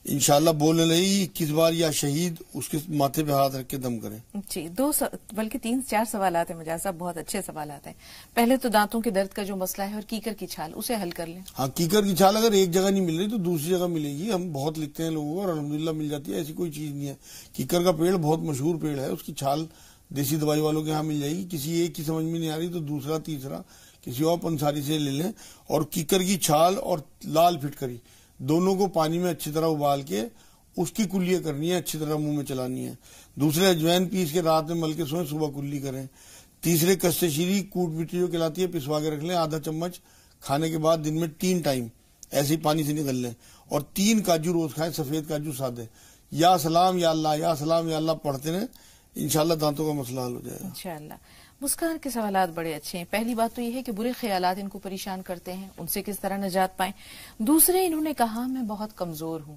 انشاءاللہ بولنے لگی اکیس بار یا شہید اس کے ماتھے پہ ہاتھ رکھ کے دم کریں۔ جی دو. بلکہ تین چار سوالات ہیں مجاز صاحب بہت اچھے سوالات ہیں۔ پہلے تو دانتوں کے درد کا جو مسئلہ ہے اور کیکر کی چھال اسے حل کر لیں۔ ہاں کیکر کی چھال اگر ایک جگہ نہیں مل رہی تو دوسری جگہ ملے گی۔ ہم بہت لکھتے ہیں لوگوں کو اور الحمدللہ مل جاتی ہے ایسی کوئی چیز نہیں ہے۔ کیکر کا پیڑ بہت مشہور پیڑ ہے اس کی چھال دیسی دوائی والوں کے یہاں مل جائے گی۔ کسی ایک کی سمجھ میں نہیں آ رہی تو دوسرا تیسرا۔ کسی اور پنساری سے لے لیں اور کیکر کی چھال اور لال پھٹکری دونوں کو پانی میں اچھی طرح ابال کے اس کی کلیاں کرنی ہے اچھی طرح منہ میں چلانی ہے دوسرے اجوین پیس کے رات میں مل کے سوئیں، صبح کلی کریں۔ تیسرے کستے شیری کوٹ مٹی جو کہلاتی ہے، پسوا کے رکھ لیں، آدھا چمچ۔ کھانے کے بعد دن میں تین ٹائم ایسے ہی پانی سے نکل لیں۔ اور تین کاجو روز کھائیں، سفید کاجو سادے۔ یا سلام یا اللہ، یا سلام یا اللہ پڑھتے رہیں۔ انشاءاللہ دانتوں کا مسئلہ حل ہو جائے گا۔ انشاءاللہ۔ مسکان کے سوالات بڑے اچھے ہیں۔ پہلی بات تو یہ ہے کہ برے خیالات ان کو پریشان کرتے ہیں، ان سے کس طرح نجات پائیں۔ دوسرے، انہوں نے کہا، میں بہت کمزور ہوں۔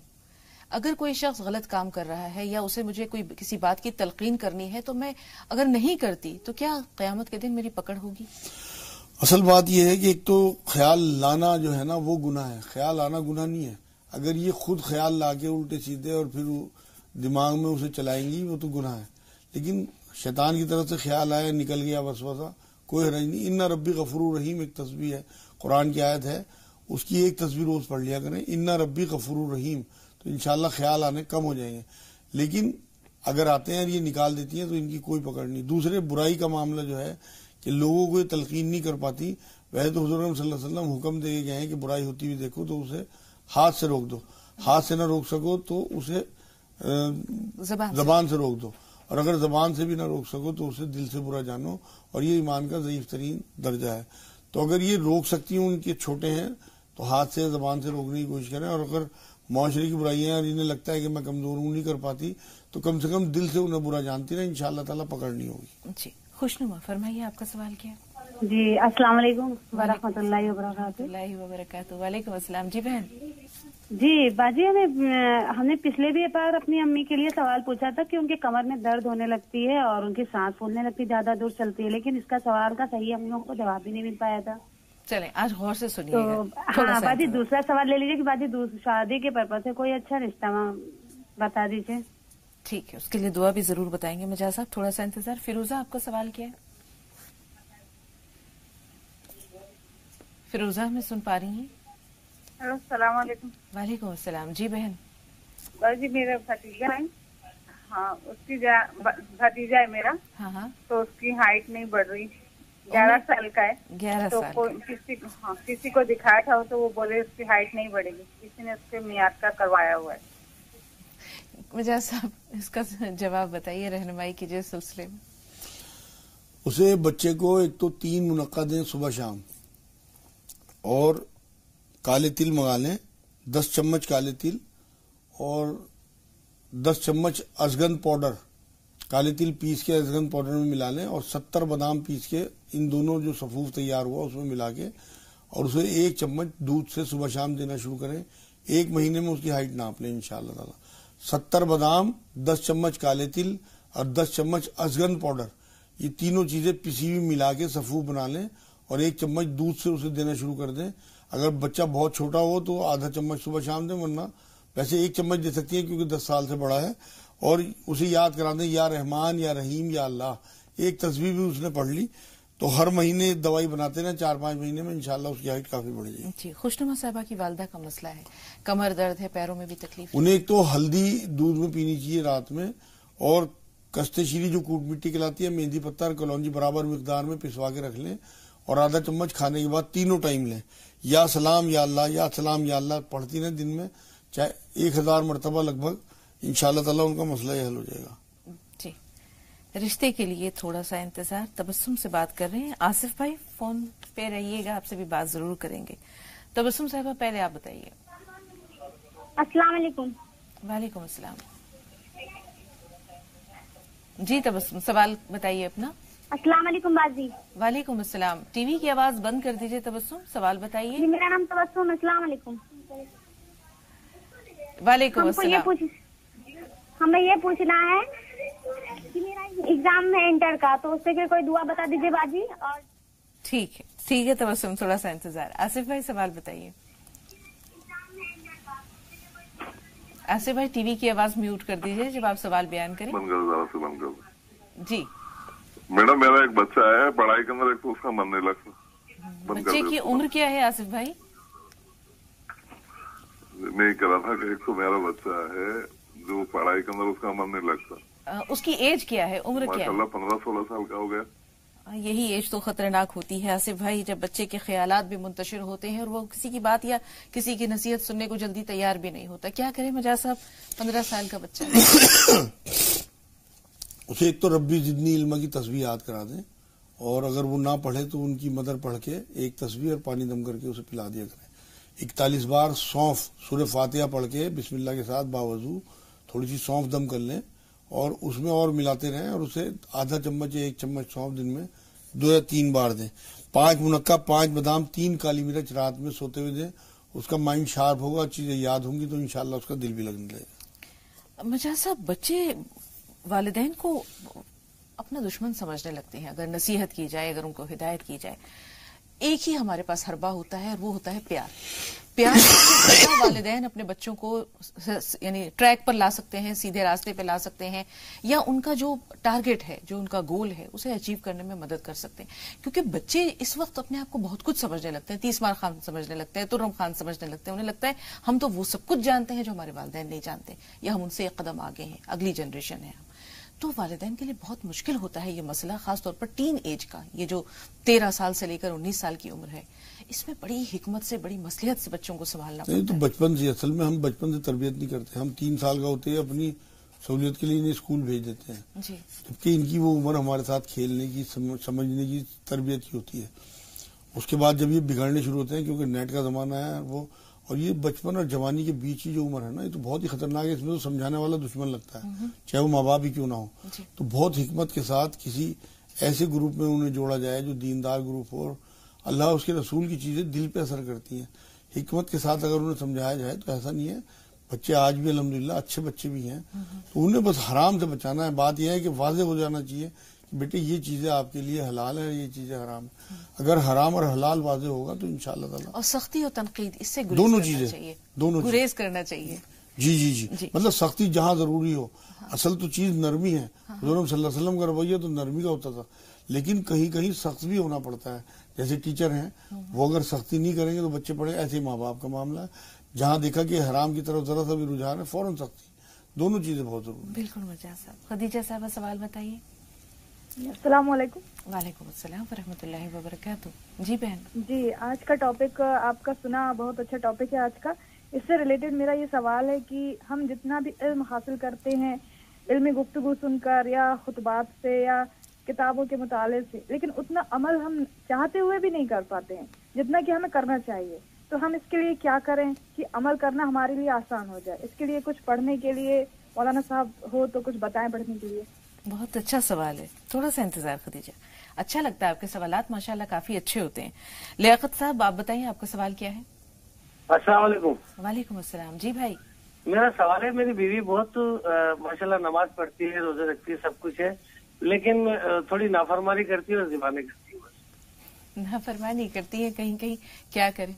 اگر کوئی شخص غلط کام کر رہا ہے یا اسے مجھے کوئی کسی بات کی تلقین کرنی ہے تو میں اگر نہیں کرتی تو کیا قیامت کے دن میری پکڑ ہوگی؟ اصل بات یہ ہے کہ ایک تو خیال لانا جو ہے نا وہ گناہ ہے۔ خیال آنا گناہ نہیں ہے۔ اگر یہ خود خیال لا کے الٹے سیدھے اور پھر وہ دماغ میں اسے چلائیں گی وہ تو گناہ ہے۔ لیکن شیطان کی طرف سے خیال آیا نکل گیا وسوسہ کوئی حرج نہیں۔ ان ربی غفور الرحیم ایک تصویر ہے قرآن کی آیت ہے۔ اس کی ایک تصویر روز پڑھ لیا کریں۔ ان ربی غفور الرحیم تو انشاءاللہ خیال آنے کم ہو جائیں گے۔ لیکن اگر آتے ہیں اور یہ نکال دیتی ہیں تو ان کی کوئی پکڑ نہیں۔ دوسرے برائی کا معاملہ جو ہے کہ لوگوں کو یہ تلقین نہیں کر پاتی۔ ویسے تو حضور صلی اللہ علیہ وسلم حکم دے کے گئے ہیں کہ برائی ہوتی ہوئی دیکھو تو اسے ہاتھ سے روک دو۔ ہاتھ سے نہ روک سکو تو اسے زبان زبان سے روک دو۔ اور اگر زبان سے بھی نہ روک سکو تو اسے دل سے برا جانو اور یہ ایمان کا ضعیف ترین درجہ ہے۔ تو اگر یہ روک سکتی ہوں ان کے چھوٹے ہیں تو ہاتھ سے زبان سے روکنے کی کوشش کریں۔ اور اگر معاشرے کی برائیاں اور انہیں لگتا ہے کہ میں کمزور ہوں نہیں کر پاتی تو کم سے کم دل سے انہیں برا جانتی رہے ان شاء اللہ تعالیٰ پکڑنی ہوگی۔ جی خوشنما فرمائیے آپ کا سوال کیا ہے؟ جی السلام علیکم۔ ورحمۃ اللہ وبرکاتہ۔ اللہ وبرکاتہ۔ وعلیکم السلام۔ جی بہن۔ جی باجی ہمیں ہم نے پچھلے بھی بار اپنی امی کے لیے سوال پوچھا تھا کہ ان کے کمر میں درد ہونے لگتی ہے اور ان کی سانس پھولنے لگتی زیادہ دور چلتی ہے لیکن اس کا سوال کا صحیح ہم لوگوں کو جواب بھی نہیں مل پایا تھا۔ چلیں آج غور سے سنیے ہاں باجی۔ دوسرا سوال لے لیجیے کہ باجی شادی کے پرپز سے کوئی اچھا رشتہ بتا دیجیے ٹھیک ہے اس کے لیے دعا بھی ضرور بتائیں گے مجاز صاحب۔ تھوڑا سا انتظار۔ فیروزہ آپ کا سوال کیا ہے؟ فیروزہ ہمیں سن پا رہی ہیں۔ السلام علیکم۔ وعلیکم السلام۔ جی بہن۔ بس جی میرا بھتیجا ہے۔ ہاں اس کی بھتیجا ہے میرا۔ ہاں ہاں۔ تو اس کی ہائٹ نہیں بڑھ رہی۔ گیارہ سال کا ہے۔ گیارہ تو کسی ہاں کسی کو دکھایا تھا تو وہ بولے اس کی ہائٹ نہیں بڑھے گی۔ کسی نے اس کے میاد کا کروایا ہوا ہے۔ مجاز صاحب اس کا جواب بتائیے رہنمائی کیجیے سلسلے میں۔ اسے بچے کو ایک تو تین منعقد دیں صبح شام اور کالے تل منگا لیں، دس چمچ کالے تل اور دس چمچ ازگن پاؤڈر۔ کالے تل پیس کے ازگن پاؤڈر میں ملا لیں اور ستر بادام پیس کے ان دونوں جو سفوف تیار ہوا اس میں ملا کے اور اسے ایک چمچ دودھ سے صبح شام دینا شروع کریں۔ ایک مہینے میں اس کی ہائٹ ناپ لیں ان شاء اللہ تعالی۔ ستر بادام، دس چمچ کالے تل اور دس چمچ ازگن پاؤڈر۔ یہ تینوں چیزیں پسی ہوئی ملا کے سفو بنا لیں اور ایک چمچ دودھ سے اسے دینا شروع کر دیں۔ اگر بچہ بہت چھوٹا ہو تو آدھا چمچ صبح شام دیں ورنہ ویسے ایک چمچ دے سکتی ہیں کیونکہ دس سال سے بڑا ہے۔ اور اسے یاد کرا دیں یا رحمان یا رحیم یا اللہ۔ ایک تصویر بھی اس نے پڑھ لی۔ تو ہر مہینے دوائی بناتے رہیں چار پانچ مہینے میں انشاءاللہ اس کی ہائٹ کافی بڑھ جائے گی۔ جی خوشنما صاحبہ کی والدہ کا مسئلہ ہے۔ کمر درد ہے پیروں میں بھی تکلیف انہیں ایک تو ہلدی دودھ میں پینی چاہیے رات میں اور کستے شیری جو کوٹ مٹی کلاتی ہے مہندی پتہ اور کلونجی برابر مقدار میں پسوا کے رکھ لیں اور آدھا چمچ کھانے کے بعد تینوں ٹائم لیں۔ یا سلام یا اللہ یا سلام یا اللہ پڑھتی رہیں دن میں چاہے ایک ہزار مرتبہ لگ بھگ ان شاء اللہ تعالیٰ ان کا مسئلہ یہ حل ہو جائے گا۔ جی۔ رشتے کے لیے تھوڑا سا انتظار تبسم سے بات کر رہے ہیں۔ آصف بھائی فون پہ رہیے گا آپ سے بھی بات ضرور کریں گے۔ تبسم صاحبہ پہلے آپ بتائیے۔ السلام علیکم۔ وعلیکم السلام۔ جی تبسم سوال بتائیے اپنا۔ السلام علیکم بازی وعلیکم السلام۔ ٹی وی کی آواز بند کر دیجیے تبسم۔ سوال بتائیے۔ جی، میرا نام تبسم۔ السلام علیکم۔ وعلیکم السلام۔ ہمیں یہ پوچھنا ہے اگزام میں انٹر کا تو اس سے کوئی دعا بتا دیجیے بازی ٹھیک ہے۔ ٹھیک ہے تبسم تھوڑا سا انتظار۔ آصف بھائی سوال بتائیے۔ آصف بھائی ٹی وی کی آواز میوٹ کر دیجیے جب آپ سوال بیان کریں۔ جی۔ میڈم میرا ایک بچہ ہے پڑھائی کے اندر ایک تو اس کا من نہیں لگتا بچے کی عمر کیا ہے آصف بھائی؟ میں کہہ تھا کہ ایک تو میرا بچہ ہے جو پڑھائی کے اندر اس کا من نہیں لگتا اس کی ایج کیا ہے؟ عمر کیا ہے؟ پندرہ سولہ سال کا ہو گیا۔ یہی ایج تو خطرناک ہوتی ہے آصف بھائی۔ جب بچے کے خیالات بھی منتشر ہوتے ہیں اور وہ کسی کی بات یا کسی کی نصیحت سننے کو جلدی تیار بھی نہیں ہوتا۔ کیا کرے مجاز صاحب؟ پندرہ سال کا بچہ ہے۔ اسے ایک تو ربی زدنی علمہ کی تصویر یاد کرا دیں اور اگر وہ نہ پڑھے تو ان کی مدر پڑھ کے ایک تصویر اور پانی دم کر کے اسے پلا دیا کریں۔ اکتالیس بار سونف سورہ فاتحہ پڑھ کے بسم اللہ کے ساتھ باوضو تھوڑی سی سونف دم کر لیں اور اس میں اور ملاتے رہیں اور اسے آدھا چمچ یا ایک چمچ سونف دن میں دو یا تین بار دیں۔ پانچ منقع، پانچ بادام، تین کالی مرچ رات میں سوتے ہوئے دیں۔ اس کا مائنڈ شارپ ہوگا چیزیں یاد ہوں گی تو انشاءاللہ اس کا دل بھی لگنے لگے مجاز صاحب، بچے والدین کو اپنا دشمن سمجھنے لگتے ہیں، اگر نصیحت کی جائے، اگر ان کو ہدایت کی جائے۔ ایک ہی ہمارے پاس ہربا ہوتا ہے اور وہ ہوتا ہے پیار۔ پیار والدین اپنے بچوں کو یعنی ٹریک پر لا سکتے ہیں، سیدھے راستے پہ لا سکتے ہیں، یا ان کا جو ٹارگٹ ہے، جو ان کا گول ہے، اسے اچیو کرنے میں مدد کر سکتے ہیں۔ کیونکہ بچے اس وقت اپنے آپ کو بہت کچھ سمجھنے لگتے ہیں، تیس مار خان سمجھنے لگتے ہیں ترم خان سمجھنے لگتے ہیں۔ انہیں لگتا ہے ہم تو وہ سب کچھ جانتے ہیں جو ہمارے والدین نہیں جانتے، یا ہم ان سے ایک قدم آگے ہیں، اگلی جنریشن ہے۔ ہم تو والدین کے لیے بہت مشکل ہوتا ہے یہ مسئلہ خاص طور پر تین ایج کا یہ جو تیرہ سال سے لے کر انیس سال کی عمر ہے۔ اس میں بڑی حکمت سے بڑی مسلحت سے بچوں کو سنبھالنا پڑتا تو بچپن سے اصل میں ہم بچپن سے تربیت نہیں کرتے۔ ہم تین سال کا ہوتے ہیں اپنی سہولیت کے لیے انہیں اسکول بھیج دیتے ہیں۔ جی۔ جبکہ ان کی وہ عمر ہمارے ساتھ کھیلنے کی سمجھنے کی تربیت کی ہوتی ہے۔ اس کے بعد جب یہ بگڑنے شروع ہوتے ہیں کیونکہ نیٹ کا زمانہ ہے وہ اور یہ بچپن اور جوانی کے بیچ کی جو عمر ہے نا یہ تو بہت ہی خطرناک ہے اس میں تو سمجھانے والا دشمن لگتا ہے چاہے وہ ماں باپ ہی کیوں نہ ہو۔ جی۔ تو بہت حکمت کے ساتھ کسی ایسے گروپ میں انہیں جوڑا جائے جو دیندار گروپ ہو اور اللہ اس کے رسول کی چیزیں دل پہ اثر کرتی ہیں۔ حکمت کے ساتھ اگر انہیں سمجھایا جائے تو ایسا نہیں ہے بچے آج بھی الحمدللہ اچھے بچے بھی ہیں۔ تو انہیں بس حرام سے بچانا ہے۔ بات یہ ہے کہ واضح ہو جانا چاہیے بیٹے یہ چیزیں آپ کے لیے حلال ہے یہ چیزیں حرام ہے اگر حرام اور حلال واضح ہوگا تو انشاءاللہ تعالی۔ اور سختی اور تنقید اس سے دونوں چیزیں دونوں گریز کرنا چاہیے۔ جی،, جی جی جی۔ مطلب سختی جہاں ضروری ہو۔ ہاں۔ اصل تو چیز نرمی ہے۔ ہاں۔ حضور صلی اللہ علیہ وسلم کا رویہ تو نرمی کا ہوتا تھا۔ لیکن کہیں کہیں سخت بھی ہونا پڑتا ہے۔ جیسے ٹیچر ہیں وہ اگر سختی نہیں کریں گے تو بچے پڑھیں ایسے ہی ماں باپ کا معاملہ ہے۔ جہاں دیکھا کہ حرام کی طرف ذرا سا بھی رجحان ہے فوراً سختی۔ دونوں چیزیں بہت ضروری بالکل مرجا صاحب۔ خدیجہ صاحب سوال بتائیے۔ السلام علیکم۔ وعلیکم السلام ورحمۃ اللہ وبرکاتہ۔ جی بہن۔ جی آج کا ٹاپک آپ کا سنا بہت اچھا ٹاپک ہے آج کا۔ اس سے ریلیٹڈ میرا یہ سوال ہے کہ ہم جتنا بھی علم حاصل کرتے ہیں علم گفتگو سن کر یا خطبات سے یا کتابوں کے مطالعے سے لیکن اتنا عمل ہم چاہتے ہوئے بھی نہیں کر پاتے ہیں جتنا کہ ہمیں کرنا چاہیے۔ تو ہم اس کے لیے کیا کریں کہ عمل کرنا ہمارے لیے آسان ہو جائے؟ اس کے لیے کچھ پڑھنے کے لیے مولانا صاحب ہو تو کچھ بتائیں پڑھنے کے لیے۔ بہت اچھا سوال ہے۔ تھوڑا سا انتظار خدیجہ اچھا لگتا ہے آپ کے سوالات ماشاء اللہ کافی اچھے ہوتے ہیں۔ لیاقت صاحب آپ بتائیے آپ کا سوال کیا ہے؟ السلام علیکم۔ وعلیکم السلام۔ جی بھائی۔ میرا سوال ہے میری بیوی بہت ماشاء اللہ نماز پڑھتی ہے روزے رکھتی ہے سب کچھ ہے لیکن تھوڑی نافرمانی کرتی ہے اور زبانیں کرتی ہے نافرمانی کرتی ہے کہیں کہیں کیا کریں؟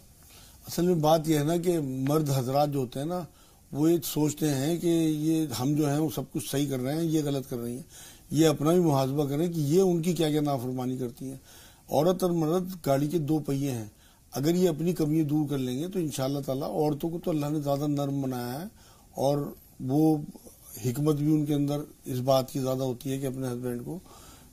اصل میں بات یہ ہے نا کہ مرد حضرات جو ہوتے ہیں نا وہ یہ سوچتے ہیں کہ یہ ہم جو ہیں وہ سب کچھ صحیح کر رہے ہیں، یہ غلط کر رہی ہیں۔ یہ اپنا بھی محاذبہ کریں کہ یہ ان کی کیا کیا نافرمانی کرتی ہیں۔ عورت اور مرد گاڑی کے دو پہیے ہیں۔ اگر یہ اپنی کمیاں دور کر لیں گے تو ان شاء اللہ تعالیٰ عورتوں کو تو اللہ نے زیادہ نرم بنایا ہے اور وہ حکمت بھی ان کے اندر اس بات کی زیادہ ہوتی ہے کہ اپنے ہسبینڈ کو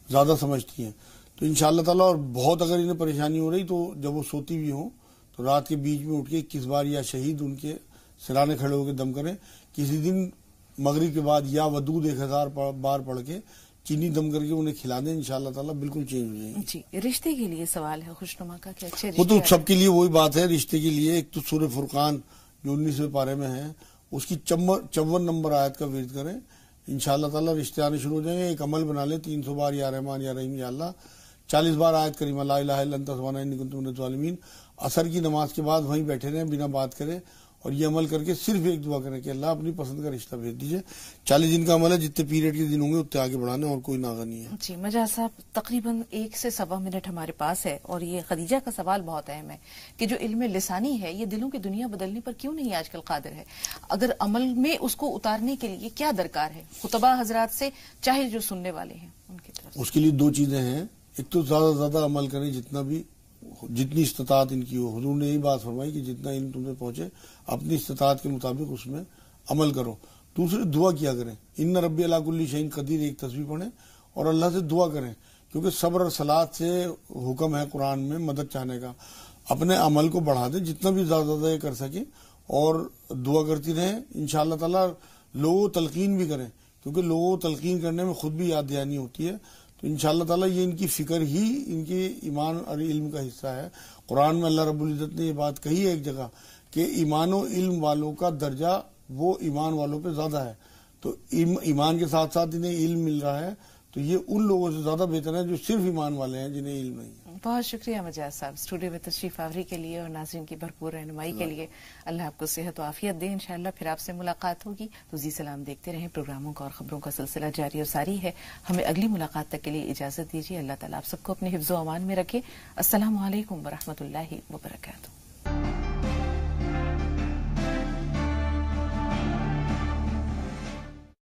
زیادہ سمجھتی ہیں۔ تو ان شاء اللہ تعالیٰ اور بہت اگر انہیں پریشانی ہو رہی تو جب وہ سوتی بھی ہوں تو رات کے بیچ میں اٹھ کے کس بار یا شہید ان کے سرانے کھڑے ہو کے دم کریں۔ کسی دن مغرب کے بعد یا ودود ایک ہزار بار پڑھ کے چینی دم کر کے انہیں کھلا دیں انشاءاللہ تعالیٰ بالکل چینج ہو جائیں گے۔ جی، رشتے کے لیے سوال ہے خوشنما کا کہ اچھے وہ تو سب کے لیے وہی بات ہے رشتے کے لیے ایک تو سور فرقان جو انیسویں پارے میں ہے اس کی چون نمبر آیت کا ورد کریں۔ انشاءاللہ تعالیٰ رشتے آنے شروع ہو جائیں گے ایک عمل بنا لیں۔ تین سو بار یا رحمان یا رحیم یا اللہ۔ چالیس بار آیت کریمہ لا الہ الا انت سبحانہ انی کنت کی نماز کے بعد وہیں بیٹھے رہیں بنا بات کریں۔ اور یہ عمل کر کے صرف ایک دعا کریں کہ اللہ اپنی پسند کا رشتہ بھیج دیجیے۔ چالیس دن کا عمل ہے جتنے پیریڈ کے دن ہوں گے اتنے آگے بڑھانے اور کوئی ناغا نہیں ہے۔ جی مجاز صاحب تقریباً ایک سے سوا منٹ ہمارے پاس ہے اور یہ خدیجہ کا سوال بہت اہم ہے کہ جو علم لسانی ہے یہ دلوں کی دنیا بدلنے پر کیوں نہیں آج کل قادر ہے؟ اگر عمل میں اس کو اتارنے کے لیے کیا درکار ہے؟ خطبہ حضرات سے چاہے جو سننے والے ہیں ان کی طرف اس کے لیے دو چیزیں ہیں۔ ایک تو زیادہ سے زیادہ عمل کریں جتنا بھی جتنی استطاعت ان کی ہو، حضور نے یہی بات فرمائی کہ جتنا علم تم سے پہنچے، اپنی استطاعت کے مطابق اس میں عمل کرو۔ دوسرے دعا کیا کریں؟ ان ربی اللہ کلی شہین قدیر، ایک تصویر پڑھیں اور اللہ سے دعا کریں، کیونکہ صبر اور سلاد سے حکم ہے قرآن میں مدد چاہنے کا۔ اپنے عمل کو بڑھا دیں، جتنا بھی زیادہ زیادہ یہ کر سکیں اور دعا کرتی رہیں۔ ان شاء اللہ تعالیٰ لوگوں تلقین بھی کریں، کیونکہ لوگوں کو تلقین کرنے میں خود بھی یاد دہانی ہوتی ہے۔ تو ان شاء اللہ تعالیٰ یہ ان کی فکر ہی ان کے ایمان اور علم کا حصہ ہے۔ قرآن میں اللہ رب العزت نے یہ بات کہی ہے ایک جگہ کہ ایمان و علم والوں کا درجہ وہ ایمان والوں پہ زیادہ ہے۔ تو ایمان کے ساتھ ساتھ انہیں علم مل رہا ہے۔ تو یہ ان لوگوں سے زیادہ بہتر ہے جو صرف ایمان والے ہیں، جنہیں علم نہیں ہے۔ بہت شکریہ مجاز صاحب اسٹوڈیو میں تشریف آوری کے لیے اور ناظرین کی بھرپور رہنمائی کے لیے۔ اللہ آپ کو صحت و عافیت دے، انشاءاللہ پھر آپ سے ملاقات ہوگی۔ تو زی سلام دیکھتے رہیں، پروگراموں کا اور خبروں کا سلسلہ جاری اور ساری ہے۔ ہمیں اگلی ملاقات تک کے لیے اجازت دیجیے، اللہ تعالیٰ آپ سب کو اپنے حفظ و امان میں رکھے۔ السلام علیکم ورحمۃ اللہ وبرکاتہ۔